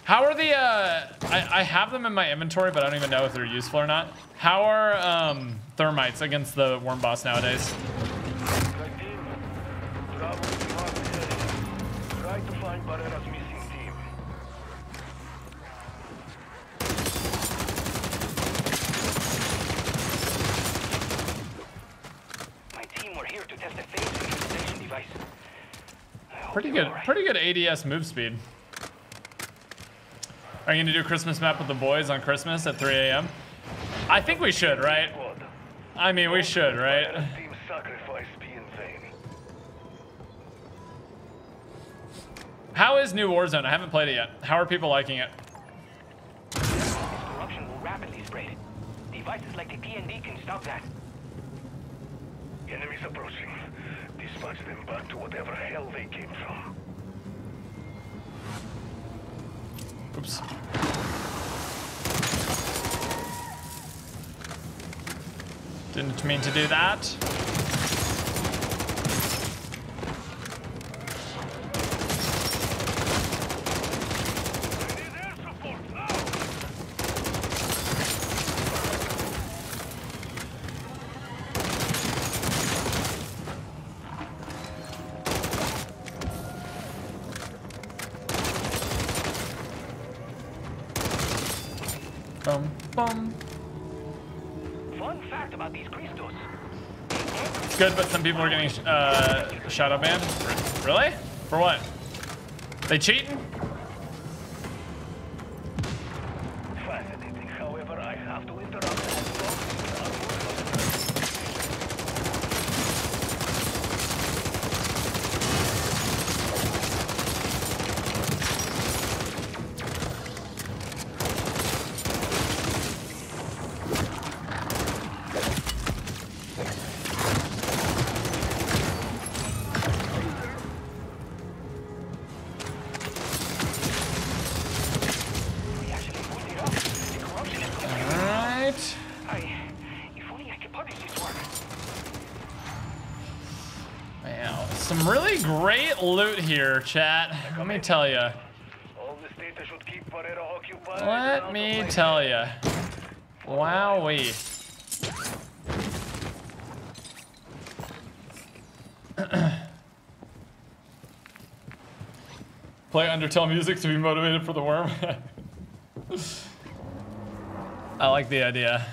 How are the, uh, I, I have them in my inventory, but I don't even know if they're useful or not. How are um, thermites against the worm boss nowadays? Strike team. Bravo to mark the area. Try to find Barrera's missing team. My team were here to test a phase visualization device. I hope Pretty you're good, pretty good ADS move speed. Are you gonna do a Christmas map with the boys on Christmas at 3 a.m.? I think we should, right? I mean, we should, right? Barrera's sacrifice be vain. How is New Warzone? I haven't played it yet. How are people liking it? Corruption will rapidly spread. Devices like the PND can stop that. Enemies approaching. Dispatch them back to whatever hell they came from. Oops. Didn't mean to do that. People are getting uh, shadow banned. Really? For what? They cheating? Some really great loot here, chat. Let me tell you. Let me tell you. Wowee. Play Undertale music to be motivated for the worm. I like the idea.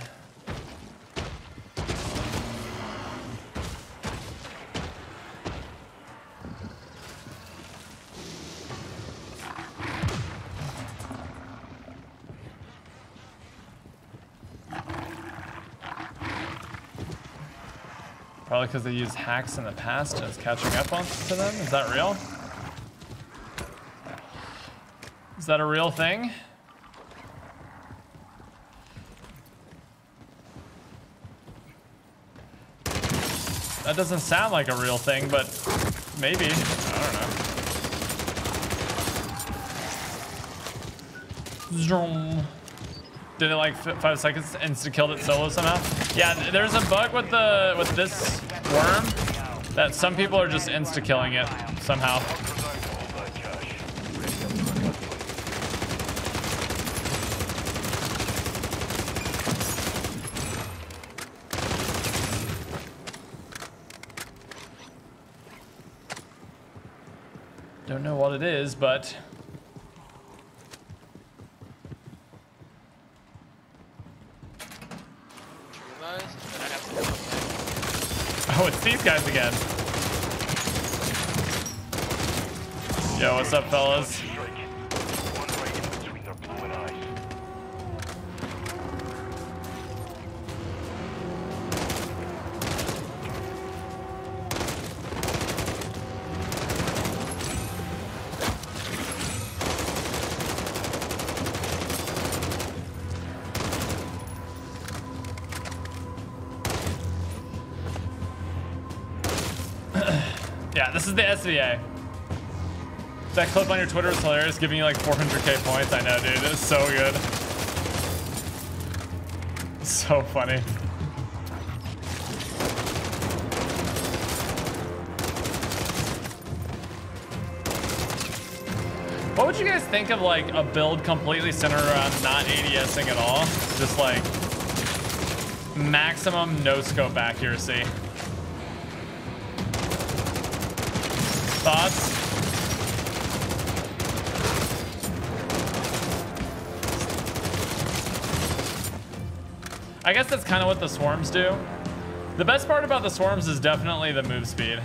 Probably because they used hacks in the past and it's catching up on to them. Is that real? Is that a real thing? That doesn't sound like a real thing, but maybe. I don't know. Did it like five seconds insta killed it solo somehow? Yeah, there's a bug with the with this worm that some people are just insta killing it somehow. Don't know what it is, but Realize that I have to go oh, it's these guys again. Yo, what's up, fellas? That clip on your Twitter is hilarious, giving you like 400k points. I know, dude. It's so good. So funny. What would you guys think of like a build completely centered around not ADSing at all? Just like maximum no scope accuracy. Thoughts? I guess that's kind of what the swarms do. The best part about the swarms is definitely the move speed.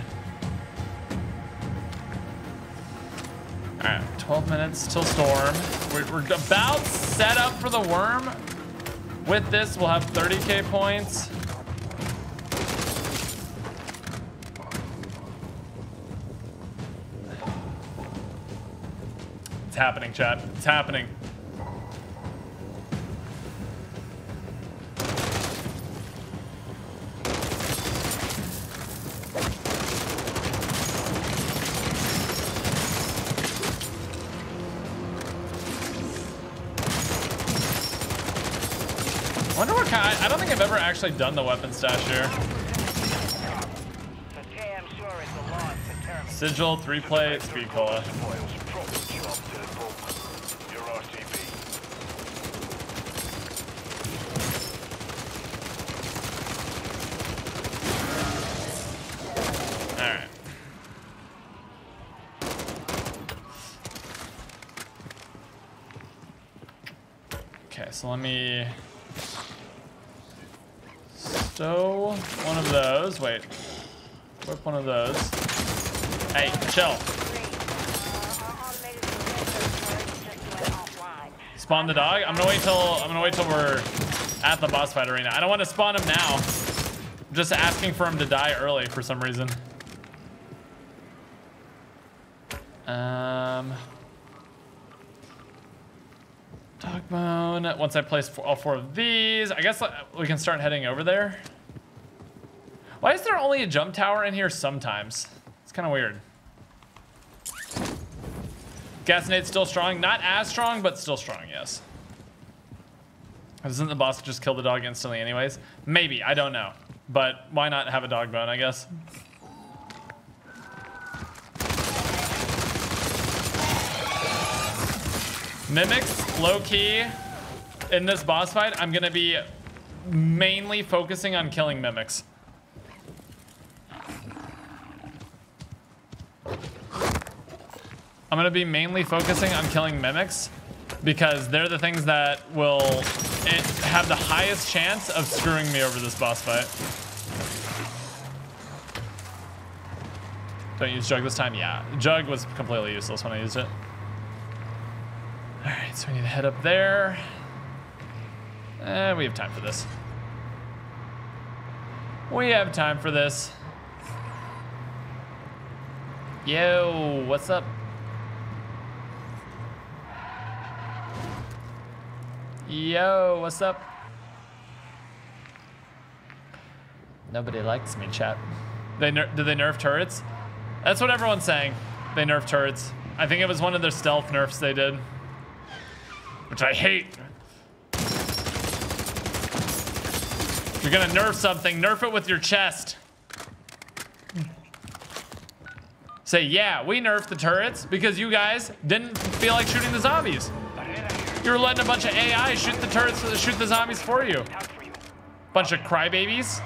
All right, 12 minutes till storm. We're, we're about set up for the worm. With this, we'll have 30k points. Happening, chat. It's happening. Wonder what kind. I don't think I've ever actually done the weapon stash here. So damn sure it's a loss for Terminus. Sigil, three plate, speed cola. Files, proper job, Turbo. Your RTB. All right. Okay, so let me stow one of those. Wait, whip one of those. Chill. Spawn the dog. I'm gonna wait till I'm gonna wait till we're at the boss fight arena. I don't want to spawn him now. I'm just asking for him to die early for some reason. Um, Dogbone. Once I place all four of these, I guess uh, we can start heading over there. Why is there only a jump tower in here sometimes? It's kind of weird. Gasinate's still strong. Not as strong, but still strong, yes. Doesn't the boss just kill the dog instantly anyways? Maybe, I don't know. But why not have a dog bone, I guess? Mimics, low key, in this boss fight, I'm gonna be mainly focusing on killing mimics. I'm gonna be mainly focusing on killing mimics because they're the things that will have the highest chance of screwing me over this boss fight. Don't use Jug this time? Yeah. Jug was completely useless when I used it. Alright, so we need to head up there. Eh, we have time for this. We have time for this. Yo, what's up? Yo, what's up? Nobody likes me, chat. They ner did they nerf turrets? That's what everyone's saying. They nerf turrets. I think it was one of their stealth nerfs they did. Which I hate. If you're gonna nerf something, nerf it with your chest. Say, yeah, we nerfed the turrets because you guys didn't feel like shooting the zombies. You were letting a bunch of AI shoot the turrets, shoot the zombies for you. Bunch of crybabies.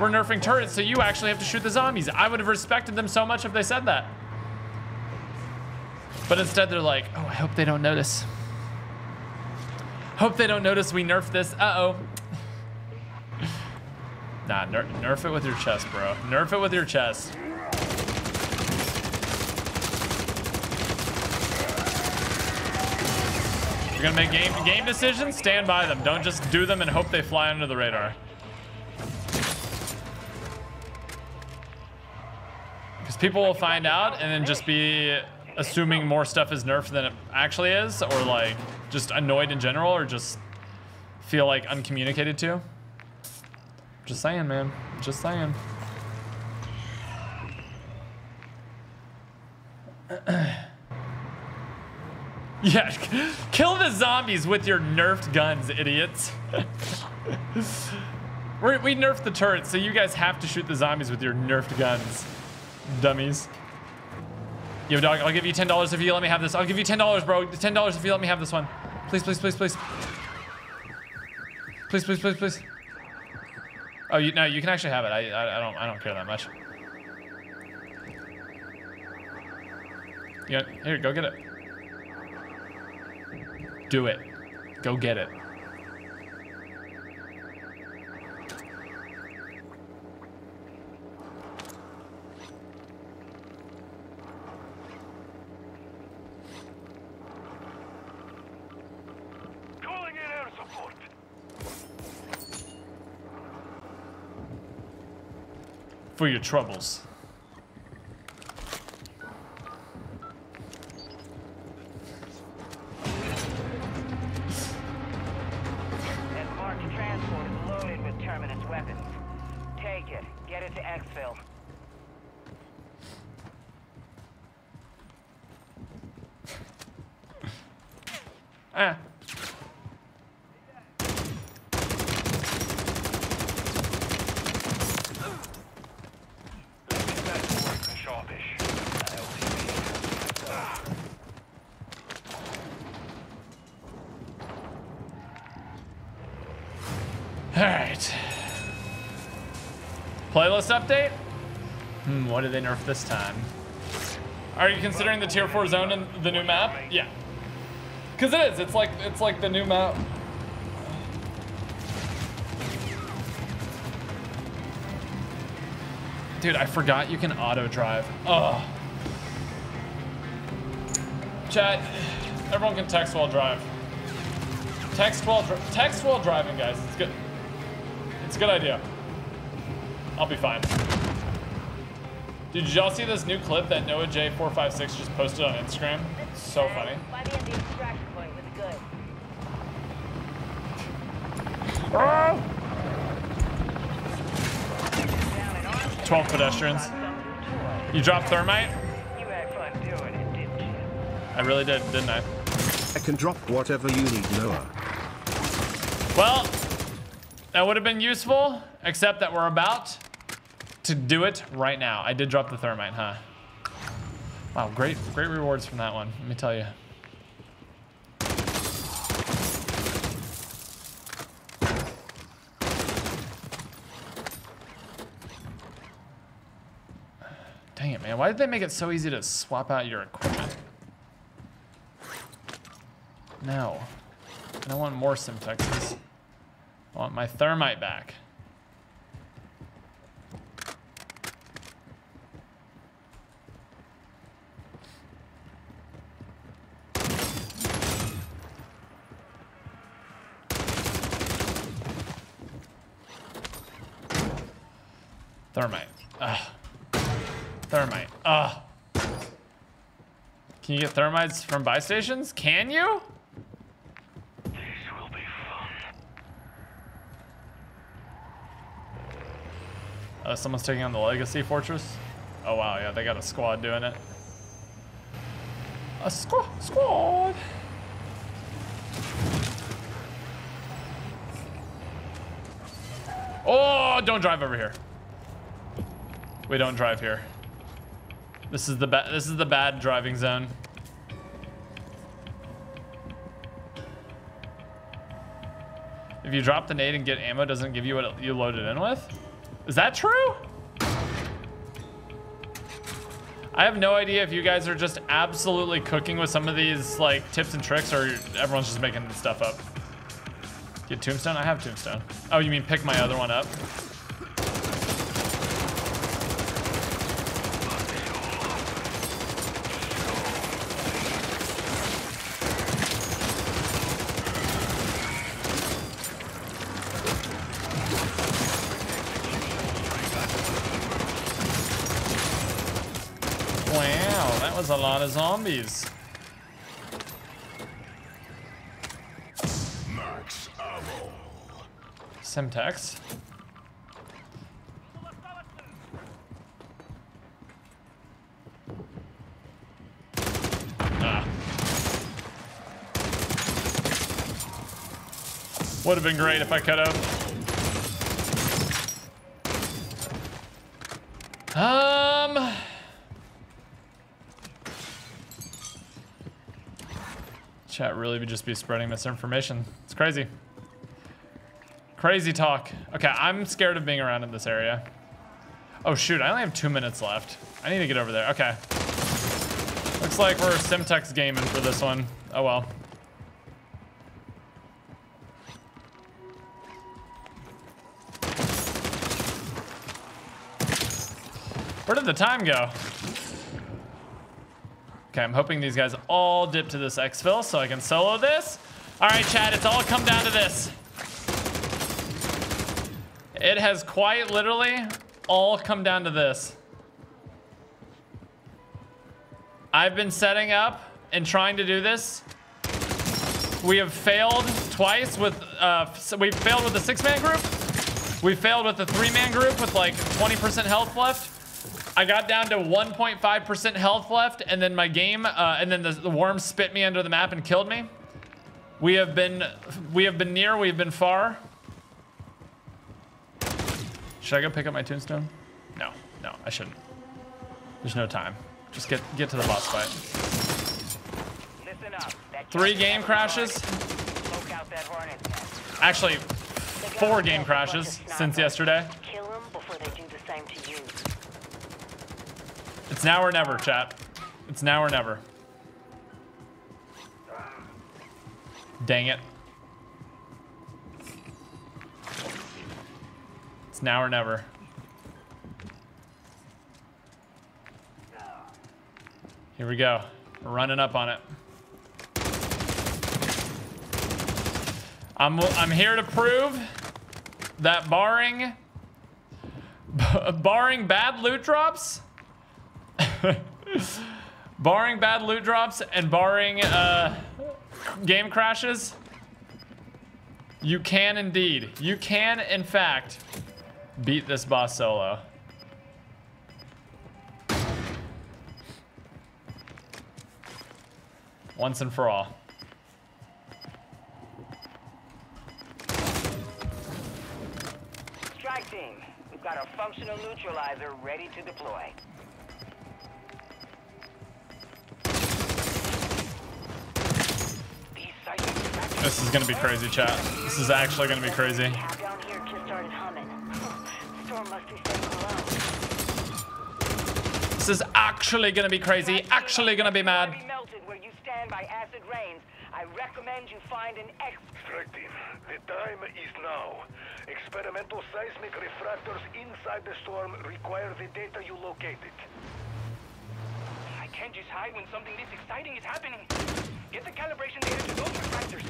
We're nerfing turrets, so you actually have to shoot the zombies. I would have respected them so much if they said that. But instead, they're like, oh, I hope they don't notice. Hope they don't notice we nerfed this. Uh-oh. nah, ner nerf it with your chest, bro. Nerf it with your chest. Gonna make game game decisions, stand by them. Don't just do them and hope they fly under the radar. Because people will find out and then just be assuming more stuff is nerfed than it actually is, or like just annoyed in general, or just feel like uncommunicated to. Just saying, man. Just saying. yeah, kill the zombies with your nerfed guns, idiots. We nerfed the turrets, so you guys have to shoot the zombies with your nerfed guns, dummies. Yo, dog, I'll give you $10 if you let me have this. I'll give you $10, bro. $10 if you let me have this one. Please, please, please, please. Please, please, please, please. Oh, you, no, you can actually have it. I, I, I don't, I don't care that much. Yeah, here, go get it. Do it. Go get it. Calling in air support. For your troubles. exfil. ah. Eh. Playlist update? Hmm, what did they nerf this time? Are you considering the tier 4 zone in the new map? Yeah. Cause it is. It's like it's like the new map. Dude, I forgot you can auto drive. Oh. Chat, everyone can text while drive. Text while dri- text while driving, guys. It's good. It's a good idea. I'll be fine. Did y'all see this new clip that Noah J456 just posted on Instagram? It's so funny. By the end, the extraction point was good. Ah! 12 pedestrians. You dropped thermite? You had fun doing it, didn't you? I really did, didn't I? I can drop whatever you need, Noah. Well, that would have been useful, except that we're about to do it right now. I did drop the thermite, huh? Wow, great, great rewards from that one. Let me tell you. Dang it, man. Why did they make it so easy to swap out your equipment? No. I don't want more Semtexes. I want my thermite back. Thermite. Ugh. Thermite. Ugh. Can you get thermites from buy stations? Can you? Uh, someone's taking on the Legacy Fortress. Oh wow, yeah, they got a squad doing it. A squad, squad. Oh, don't drive over here. We don't drive here. This is the bad. This is the bad driving zone. If you drop the nade and get ammo, doesn't give you what you loaded in with. Is that true? I have no idea if you guys are just absolutely cooking with some of these like tips and tricks or everyone's just making stuff up. Get tombstone? I have tombstone. Oh, you mean pick my other one up? Wow, that was a lot of zombies. Max ammo. Semtex. Ah. Would have been great if I could have. Um. Chat really would just be spreading misinformation. It's crazy. Crazy talk. Okay, I'm scared of being around in this area. Oh shoot, I only have two minutes left. I need to get over there. Okay. Looks like we're Semtex gaming for this one. Oh well. Where did the time go? Okay, I'm hoping these guys all dip to this exfil so I can solo this. All right, Chad, it's all come down to this. It has quite literally all come down to this. I've been setting up and trying to do this. We have failed twice with, uh, we failed with the six-man group. We failed with the three-man group with like 20% health left. I got down to 1.5% health left, and then my game, uh, and then the, the worm spit me under the map and killed me. We have been we have been near, we've been far. Should I go pick up my tombstone? No, no, I shouldn't. There's no time. Just get get to the boss fight. Up. Three game crashes. Smoke out that hornet's nest. Actually, four game crashes since yesterday. Kill them before they do the same to you. It's now or never, chat. It's now or never. Dang it. It's now or never. Here we go. We're running up on it. I'm I'm here to prove that barring barring bad loot drops barring bad loot drops and barring uh, game crashes, you can indeed, you can in fact beat this boss solo. Once and for all. Strike team, we've got a functional neutralizer ready to deploy. This is gonna be crazy, chat. This is actually gonna be crazy. This is actually gonna be crazy. Actually gonna be mad. I recommend you find an ex. The time is now. Experimental seismic refractors inside the storm require the data you located. I can't just hide when something this exciting is happening. Get the calibration data to those refractors.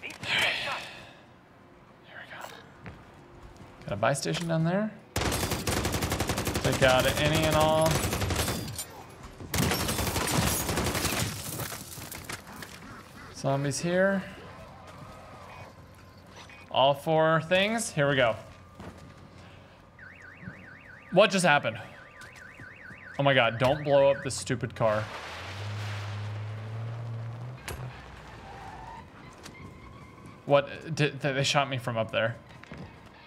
These are shot. Here we go. Got a buy station down there. Take out any and all. Zombies here. All four things. Here we go. What just happened? Oh my god, don't blow up this stupid car. What? Did, they shot me from up there.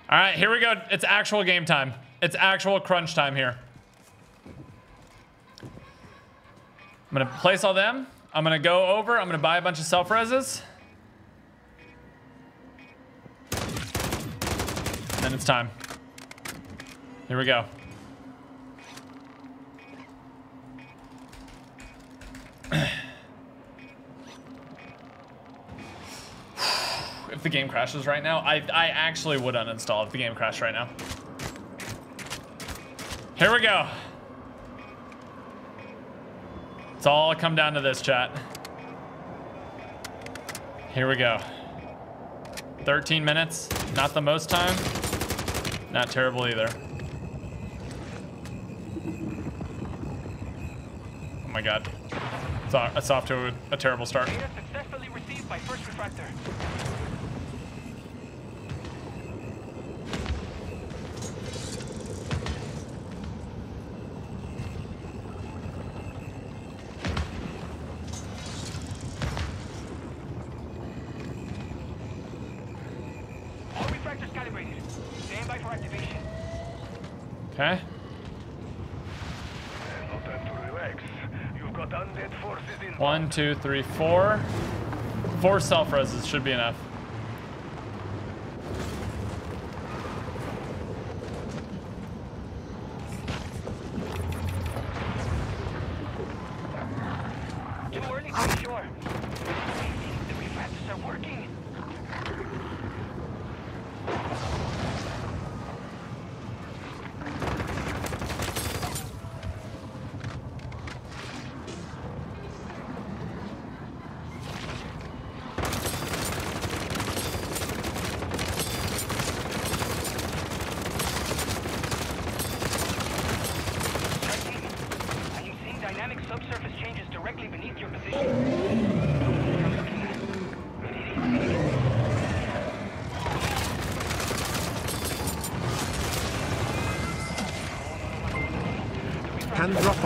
All right, here we go. It's actual game time. It's actual crunch time here. I'm gonna place all them. I'm gonna go over. I'm gonna buy a bunch of self reses. Then it's time. Here we go. if the game crashes right now, I, I actually would uninstall if the game crashed right now. Here we go. It's all come down to this, chat. Here we go. 13 minutes, not the most time. Not terrible either. Oh my god. It's off, to a, a terrible start. Data successfully received by first refractor. All refractors calibrated. Stand by for activation. Okay. No time to relax. You've got undead forces in. One, two, three, four. Four self reses should be enough.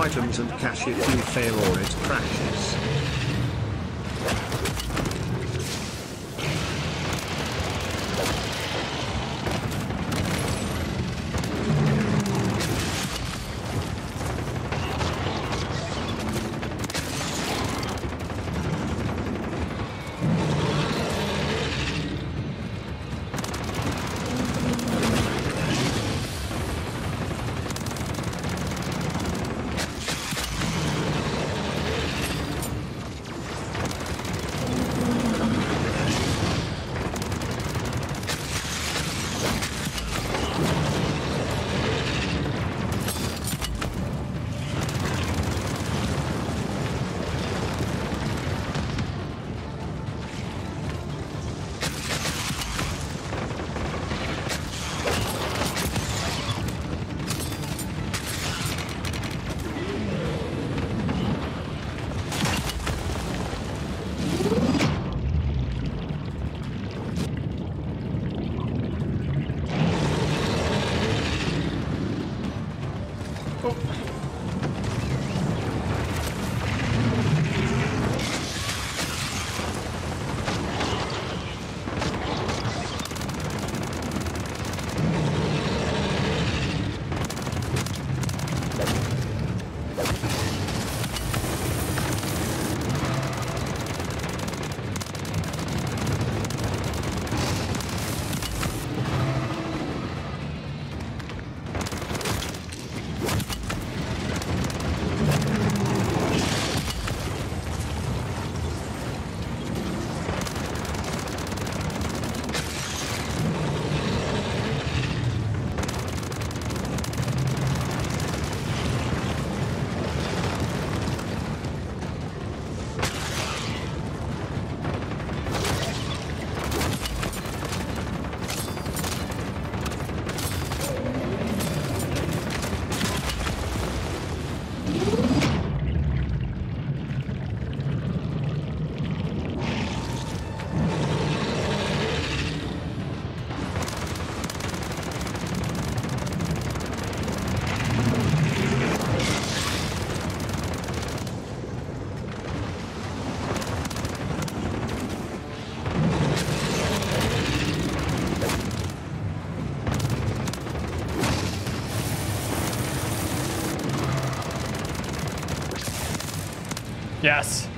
Items and cash if you fail or it Yes.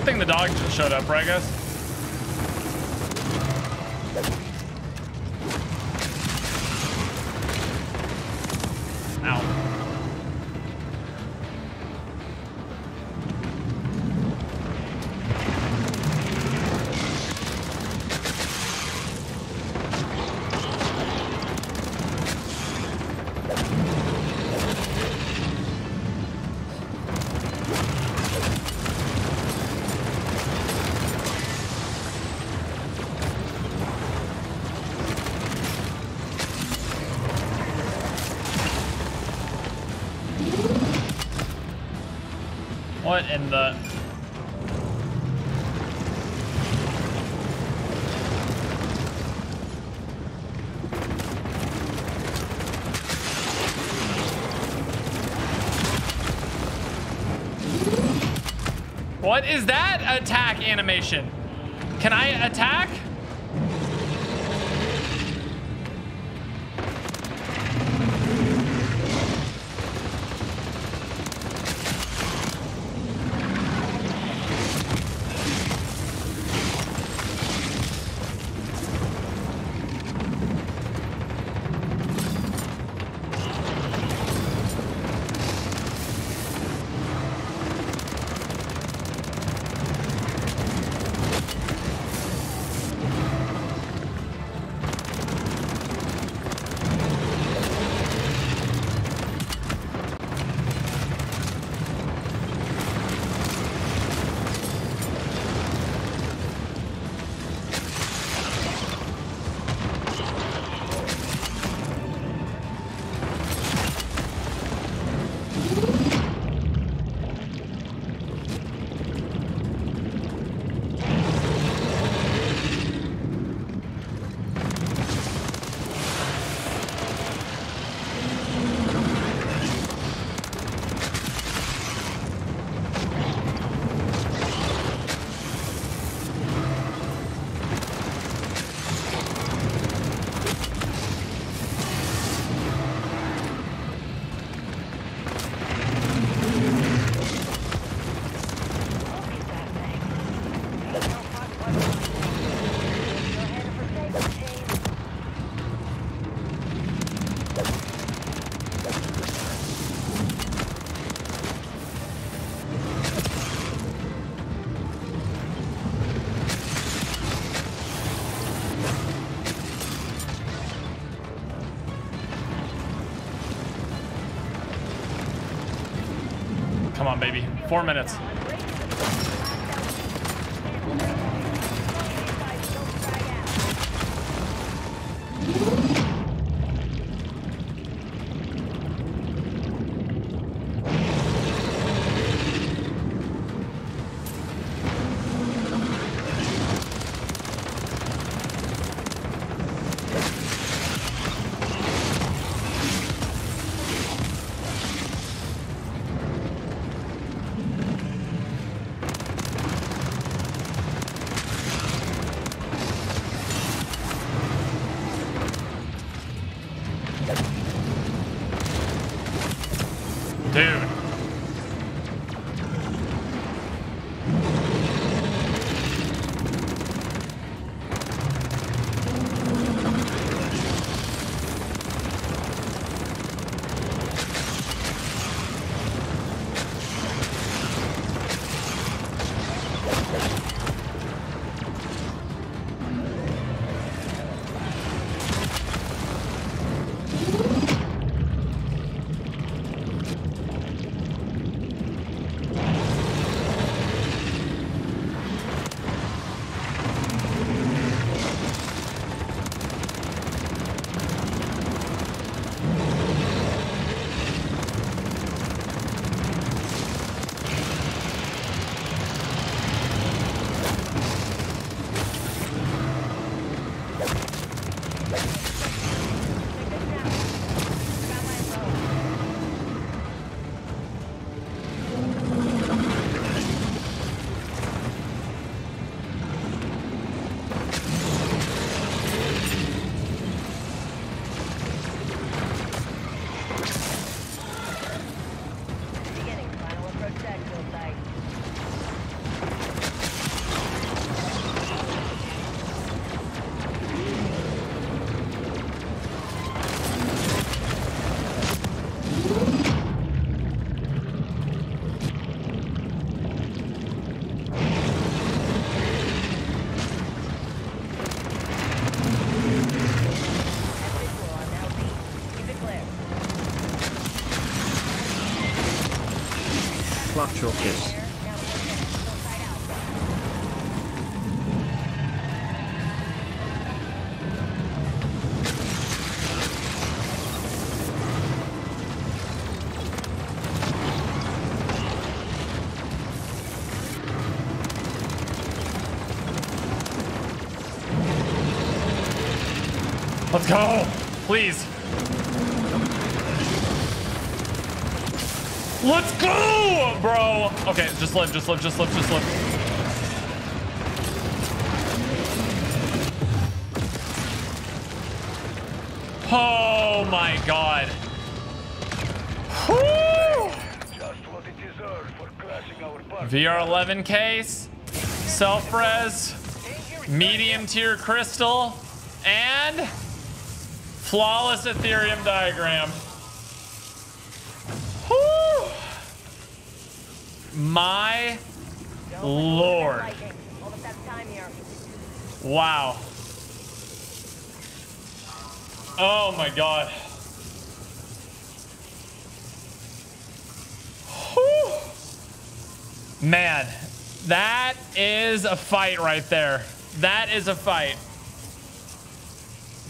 Good thing the dog just showed up, right, guys? What in the... What is that attack animation? Can I attack? Four minutes. Clutch or kiss. Let's go. Please. Just live, just live, just live, just live. Oh my god. Whew. Just what it deserved for crashing our party. VR11 case, self res, medium tier crystal, and flawless Aetherium diagram. Whew. My lord. Wow. Oh my god. Whew. Man, that is a fight right there. That is a fight.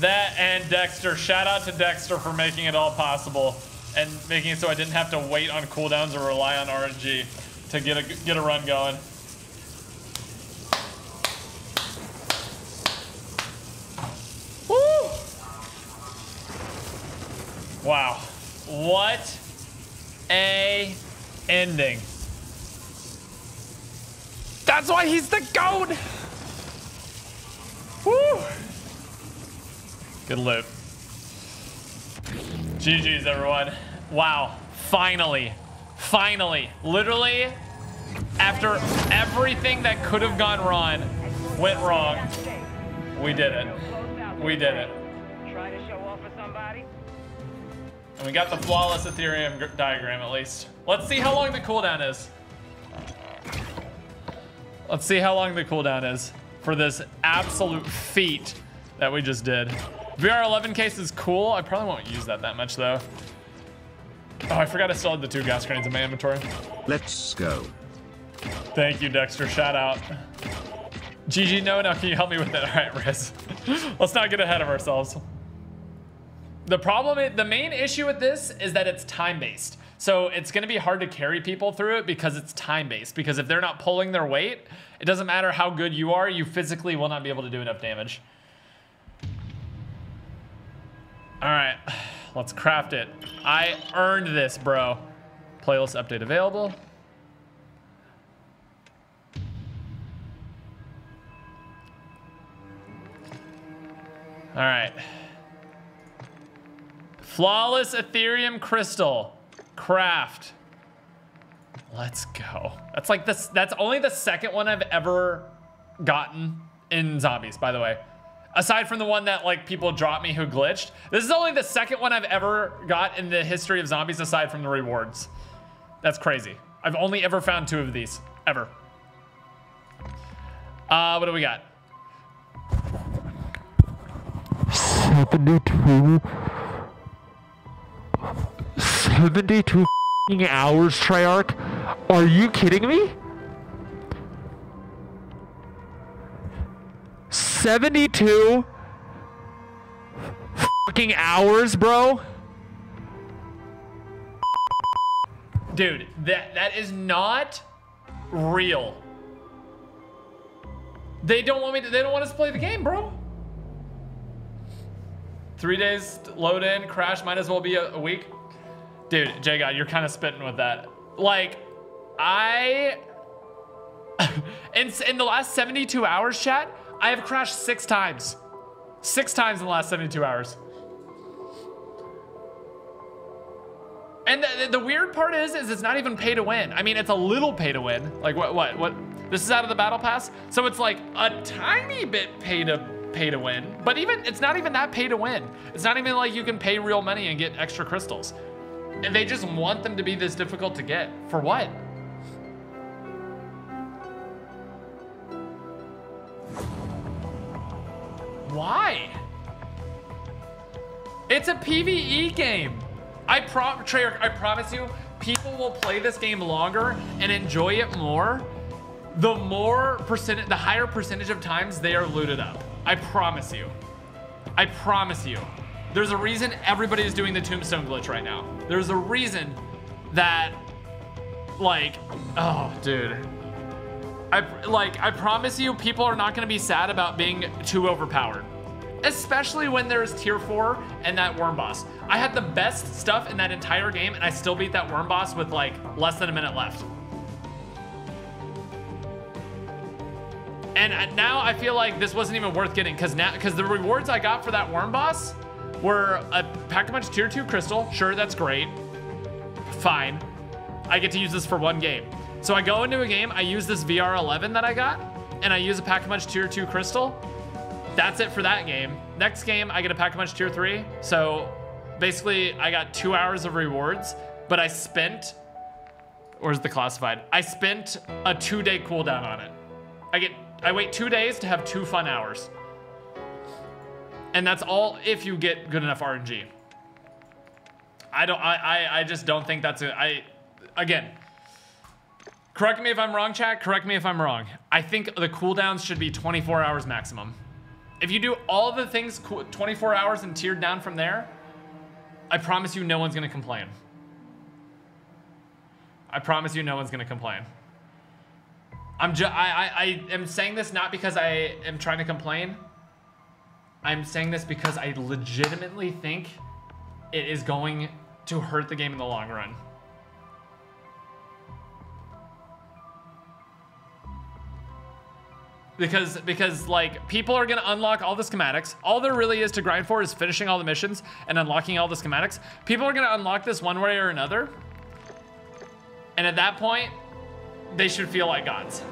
That and Dexter. Shout out to Dexter for making it all possible and making it so I didn't have to wait on cooldowns or rely on RNG to get a get a run going. Woo! Wow. What a ending. That's why he's the GOAT! Woo! Good loot. GG's, everyone. Wow. Finally. Finally. Literally, after everything that could have gone wrong went wrong, we did it. We did it. Trying to show off for somebody? And we got the flawless Aetherium diagram at least. Let's see how long the cooldown is. Let's see how long the cooldown is for this absolute feat that we just did. VR11 case is cool. I probably won't use that that much though. Oh, I forgot I still had the two gas grenades in my inventory. Let's go. Thank you, Dexter. Shout out. GG, no, no, can you help me with it? All right, Riz. Let's not get ahead of ourselves. The problem, is, the main issue with this is that it's time-based. So it's gonna be hard to carry people through it because it's time-based. Because if they're not pulling their weight, it doesn't matter how good you are, you physically will not be able to do enough damage. All right, let's craft it. I earned this, bro. Playlist update available. All right. Flawless Aetherium Crystal. Craft. Let's go. That's like this. That's only the second one I've ever gotten in zombies, by the way. Aside from the one that like people dropped me who glitched. This is only the second one I've ever got in the history of zombies aside from the rewards. That's crazy. I've only ever found two of these, ever. Uh, what do we got? 72 72 hours Treyarch are you kidding me 72 fucking hours bro Dude, that that is not real. They don't want me to, they don't want us to play the game, bro. Three days load in, crash might as well be a, a week. Dude, J God, you're kind of spitting with that. Like, I in in the last 72 hours, chat, I have crashed six times. Six times in the last 72 hours. And the, the weird part is, is it's not even pay to win. I mean, it's a little pay to win. Like what, what, what? This is out of the battle pass, so it's like a tiny bit pay to pay to win. But even it's not even that pay to win. It's not even like you can pay real money and get extra crystals. And they just want them to be this difficult to get. For what? Why? It's a PvE game. I pro Treyarch, I promise you, people will play this game longer and enjoy it more, the more percent, the higher percentage of times they are looted up. I promise you. I promise you. There's a reason everybody is doing the tombstone glitch right now. There's a reason that, like, oh, dude. I like. I promise you, people are not going to be sad about being too overpowered, especially when there's tier four and that worm boss. I had the best stuff in that entire game, and I still beat that worm boss with like less than a minute left. And uh, now I feel like this wasn't even worth getting because now because the rewards I got for that worm boss were a pack a punch tier two crystal. Sure, that's great. Fine. I get to use this for one game. So I go into a game, I use this VR11 that I got, and I use a pack a punch tier two crystal. That's it for that game. Next game, I get a pack a punch tier three. So basically, I got two hours of rewards, but I spent, where's the classified? I spent a two day cooldown on it. I get, I wait two days to have two fun hours. And that's all if you get good enough RNG. I don't, I, I, I just don't think that's it. I, again, correct me if I'm wrong, chat. Correct me if I'm wrong. I think the cooldowns should be 24 hours maximum. If you do all the things 24 hours and tiered down from there, I promise you no one's gonna complain. I promise you no one's gonna complain. I'm just, I, I, I am saying this not because I am trying to complain. I'm saying this because I legitimately think it is going to hurt the game in the long run. Because because like people are gonna unlock all the schematics. All there really is to grind for is finishing all the missions and unlocking all the schematics. People are gonna unlock this one way or another, and at that point, they should feel like gods.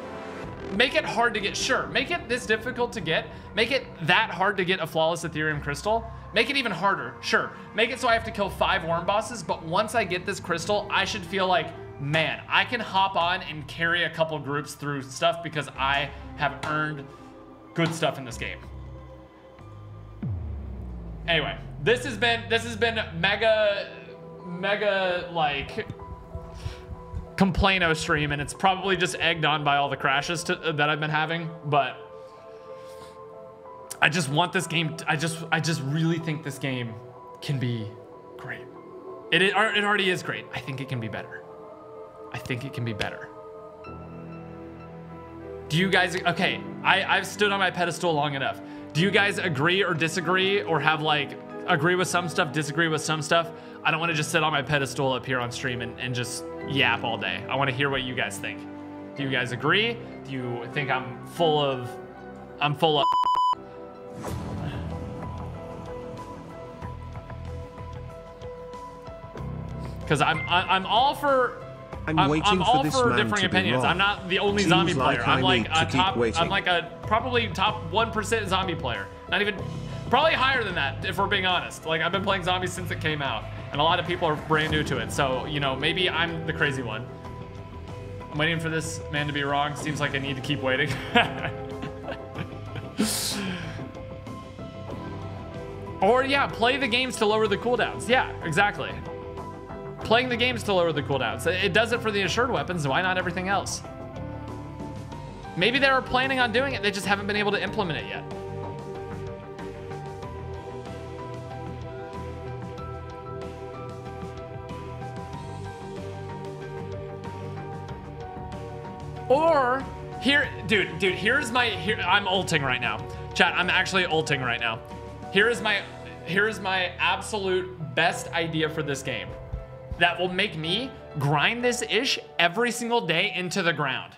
Make it hard to get, sure. Make it this difficult to get. Make it that hard to get a flawless Aetherium crystal. Make it even harder, sure. Make it so I have to kill five worm bosses, but once I get this crystal, I should feel like, man, I can hop on and carry a couple groups through stuff because I have earned good stuff in this game. Anyway, this has been this has been mega mega like complaino stream and it's probably just egged on by all the crashes to, that I've been having, but I just want this game I just I just really think this game can be great. It, it, it already is great. I think it can be better. I think it can be better. Do you guys, okay, I, I've stood on my pedestal long enough. Do you guys agree or disagree or have like, agree with some stuff, disagree with some stuff? I don't want to just sit on my pedestal up here on stream and, and just yap all day. I want to hear what you guys think. Do you guys agree? Do you think I'm full of, I'm full of because I'm I'm all for I'm, I'm, waiting I'm for all this for man different to be opinions. wrong. I'm not the only Seems zombie like player. I I'm like a to keep top. I'm waiting. like a probably top one percent zombie player. Not even, probably higher than that if we're being honest. Like I've been playing zombies since it came out, and a lot of people are brand new to it. So you know maybe I'm the crazy one. I'm waiting for this man to be wrong. Seems like I need to keep waiting. or yeah, play the games to lower the cooldowns. Yeah, exactly. Playing the games to lower the cooldowns. It does it for the assured weapons, why not everything else? Maybe they were planning on doing it, they just haven't been able to implement it yet. Or here, dude, dude, here's my here I'm ulting right now. Chat, I'm actually ulting right now. Here is my here is my absolute best idea for this game that will make me grind this ish every single day into the ground.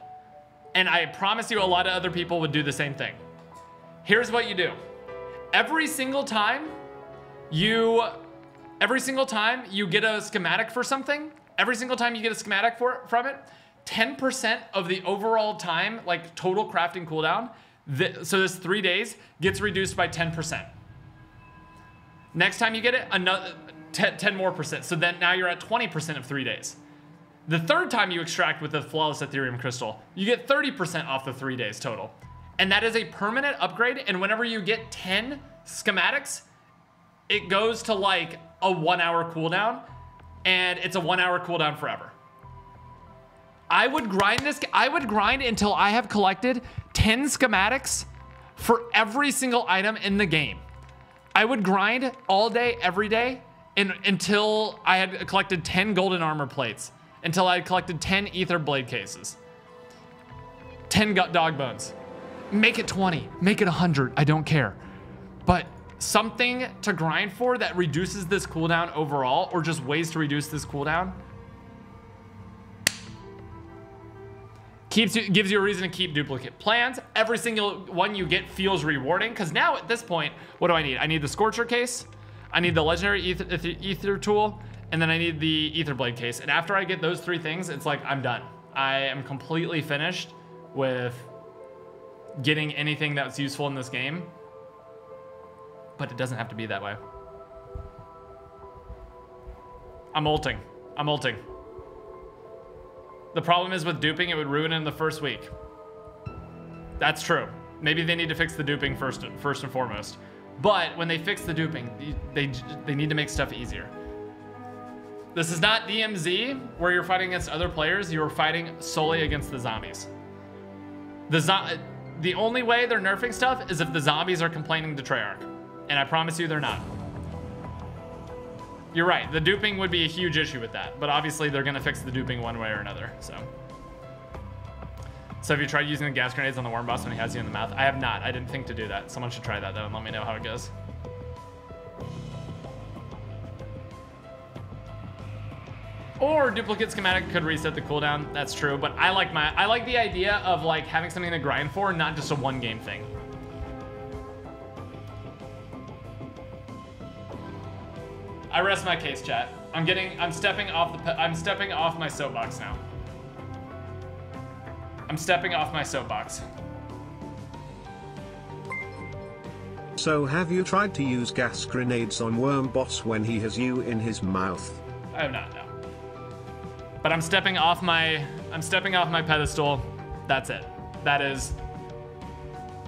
And I promise you a lot of other people would do the same thing. Here's what you do. Every single time you every single time you get a schematic for something, every single time you get a schematic for from it, 10% of the overall time, like total crafting cooldown, th so this three days gets reduced by 10%. Next time you get it, another 10, 10 more percent. So then now you're at 20% of three days. The third time you extract with the flawless Aetherium crystal, you get 30% off the three days total. And that is a permanent upgrade. And whenever you get 10 schematics, it goes to like a one hour cooldown. and it's a one hour cooldown forever. I would grind this. I would grind until I have collected 10 schematics for every single item in the game. I would grind all day, every day, until I had collected 10 golden armor plates, until I had collected 10 aether blade cases, 10 gut dog bones. Make it 20, make it 100. I don't care, but something to grind for that reduces this cooldown overall, or just ways to reduce this cooldown. keeps you, gives you a reason to keep duplicate plans. Every single one you get feels rewarding because now at this point, what do I need? I need the Scorcher case, I need the Legendary Aether, Aether, Tool, and then I need the Aether Blade case. And after I get those three things, it's like I'm done. I am completely finished with getting anything that's useful in this game. But it doesn't have to be that way. I'm ulting. I'm ulting. The problem is with duping, it would ruin it in the first week. That's true. Maybe they need to fix the duping first, first and foremost. But when they fix the duping, they, they need to make stuff easier. This is not DMZ, where you're fighting against other players. You're fighting solely against the zombies. The, zo the only way they're nerfing stuff is if the zombies are complaining to Treyarch. And I promise you they're not. You're right. The duping would be a huge issue with that, but obviously they're gonna fix the duping one way or another. So, so have you tried using the gas grenades on the worm boss when he has you in the mouth? I have not. I didn't think to do that. Someone should try that though, and let me know how it goes. Or duplicate schematic could reset the cooldown. That's true, but I like my I like the idea of like having something to grind for, not just a one game thing. I rest my case, chat. I'm getting, I'm stepping off the, I'm stepping off my soapbox now. I'm stepping off my soapbox. So have you tried to use gas grenades on Worm Boss when he has you in his mouth? I have not, no. But I'm stepping off my, I'm stepping off my pedestal. That's it. That is,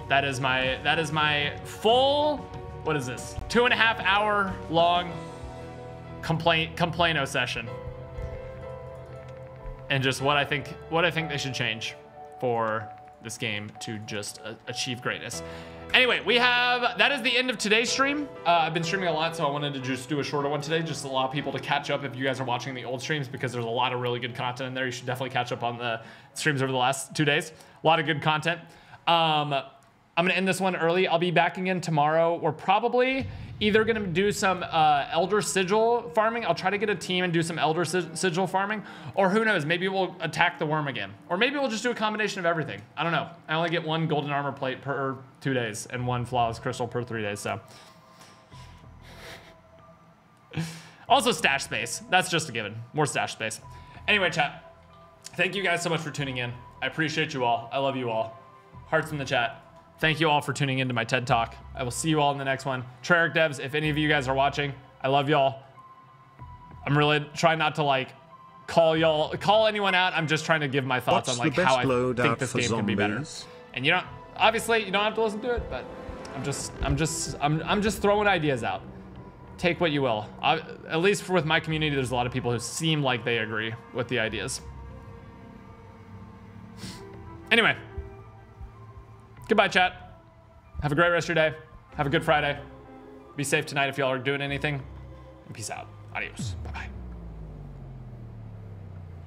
that is my, that is my full, what is this? Two and a half hour long complaint complaino session and just what I think what I think they should change for this game to just uh, achieve greatness. Anyway, we have that is the end of today's stream. Uh, I've been streaming a lot, so I wanted to just do a shorter one today, just allow people to catch up if you guys are watching the old streams because there's a lot of really good content in there. You should definitely catch up on the streams over the last two days. A lot of good content. Um, I'm gonna end this one early. I'll be back again tomorrow. We're probably either gonna do some uh, Elder Sigil farming. I'll try to get a team and do some Elder Sigil farming. Or who knows, maybe we'll attack the worm again. Or maybe we'll just do a combination of everything. I don't know. I only get one golden armor plate per two days and one flawless crystal per three days, so. also stash space. That's just a given. More stash space. Anyway, chat. Thank you guys so much for tuning in. I appreciate you all. I love you all. Hearts in the chat. Thank you all for tuning into my TED Talk. I will see you all in the next one. Treyarch devs, if any of you guys are watching, I love y'all. I'm really trying not to like call y'all, call anyone out. I'm just trying to give my thoughts What's on like how I think this game for be better. And you don't, obviously you don't have to listen to it, but I'm just, I'm just, I'm, I'm just throwing ideas out. Take what you will. I, at least for with my community, there's a lot of people who seem like they agree with the ideas. Anyway, Goodbye, chat. Have a great rest of your day. Have a good Friday. Be safe tonight if y'all are doing anything. And peace out. Adios. Bye bye.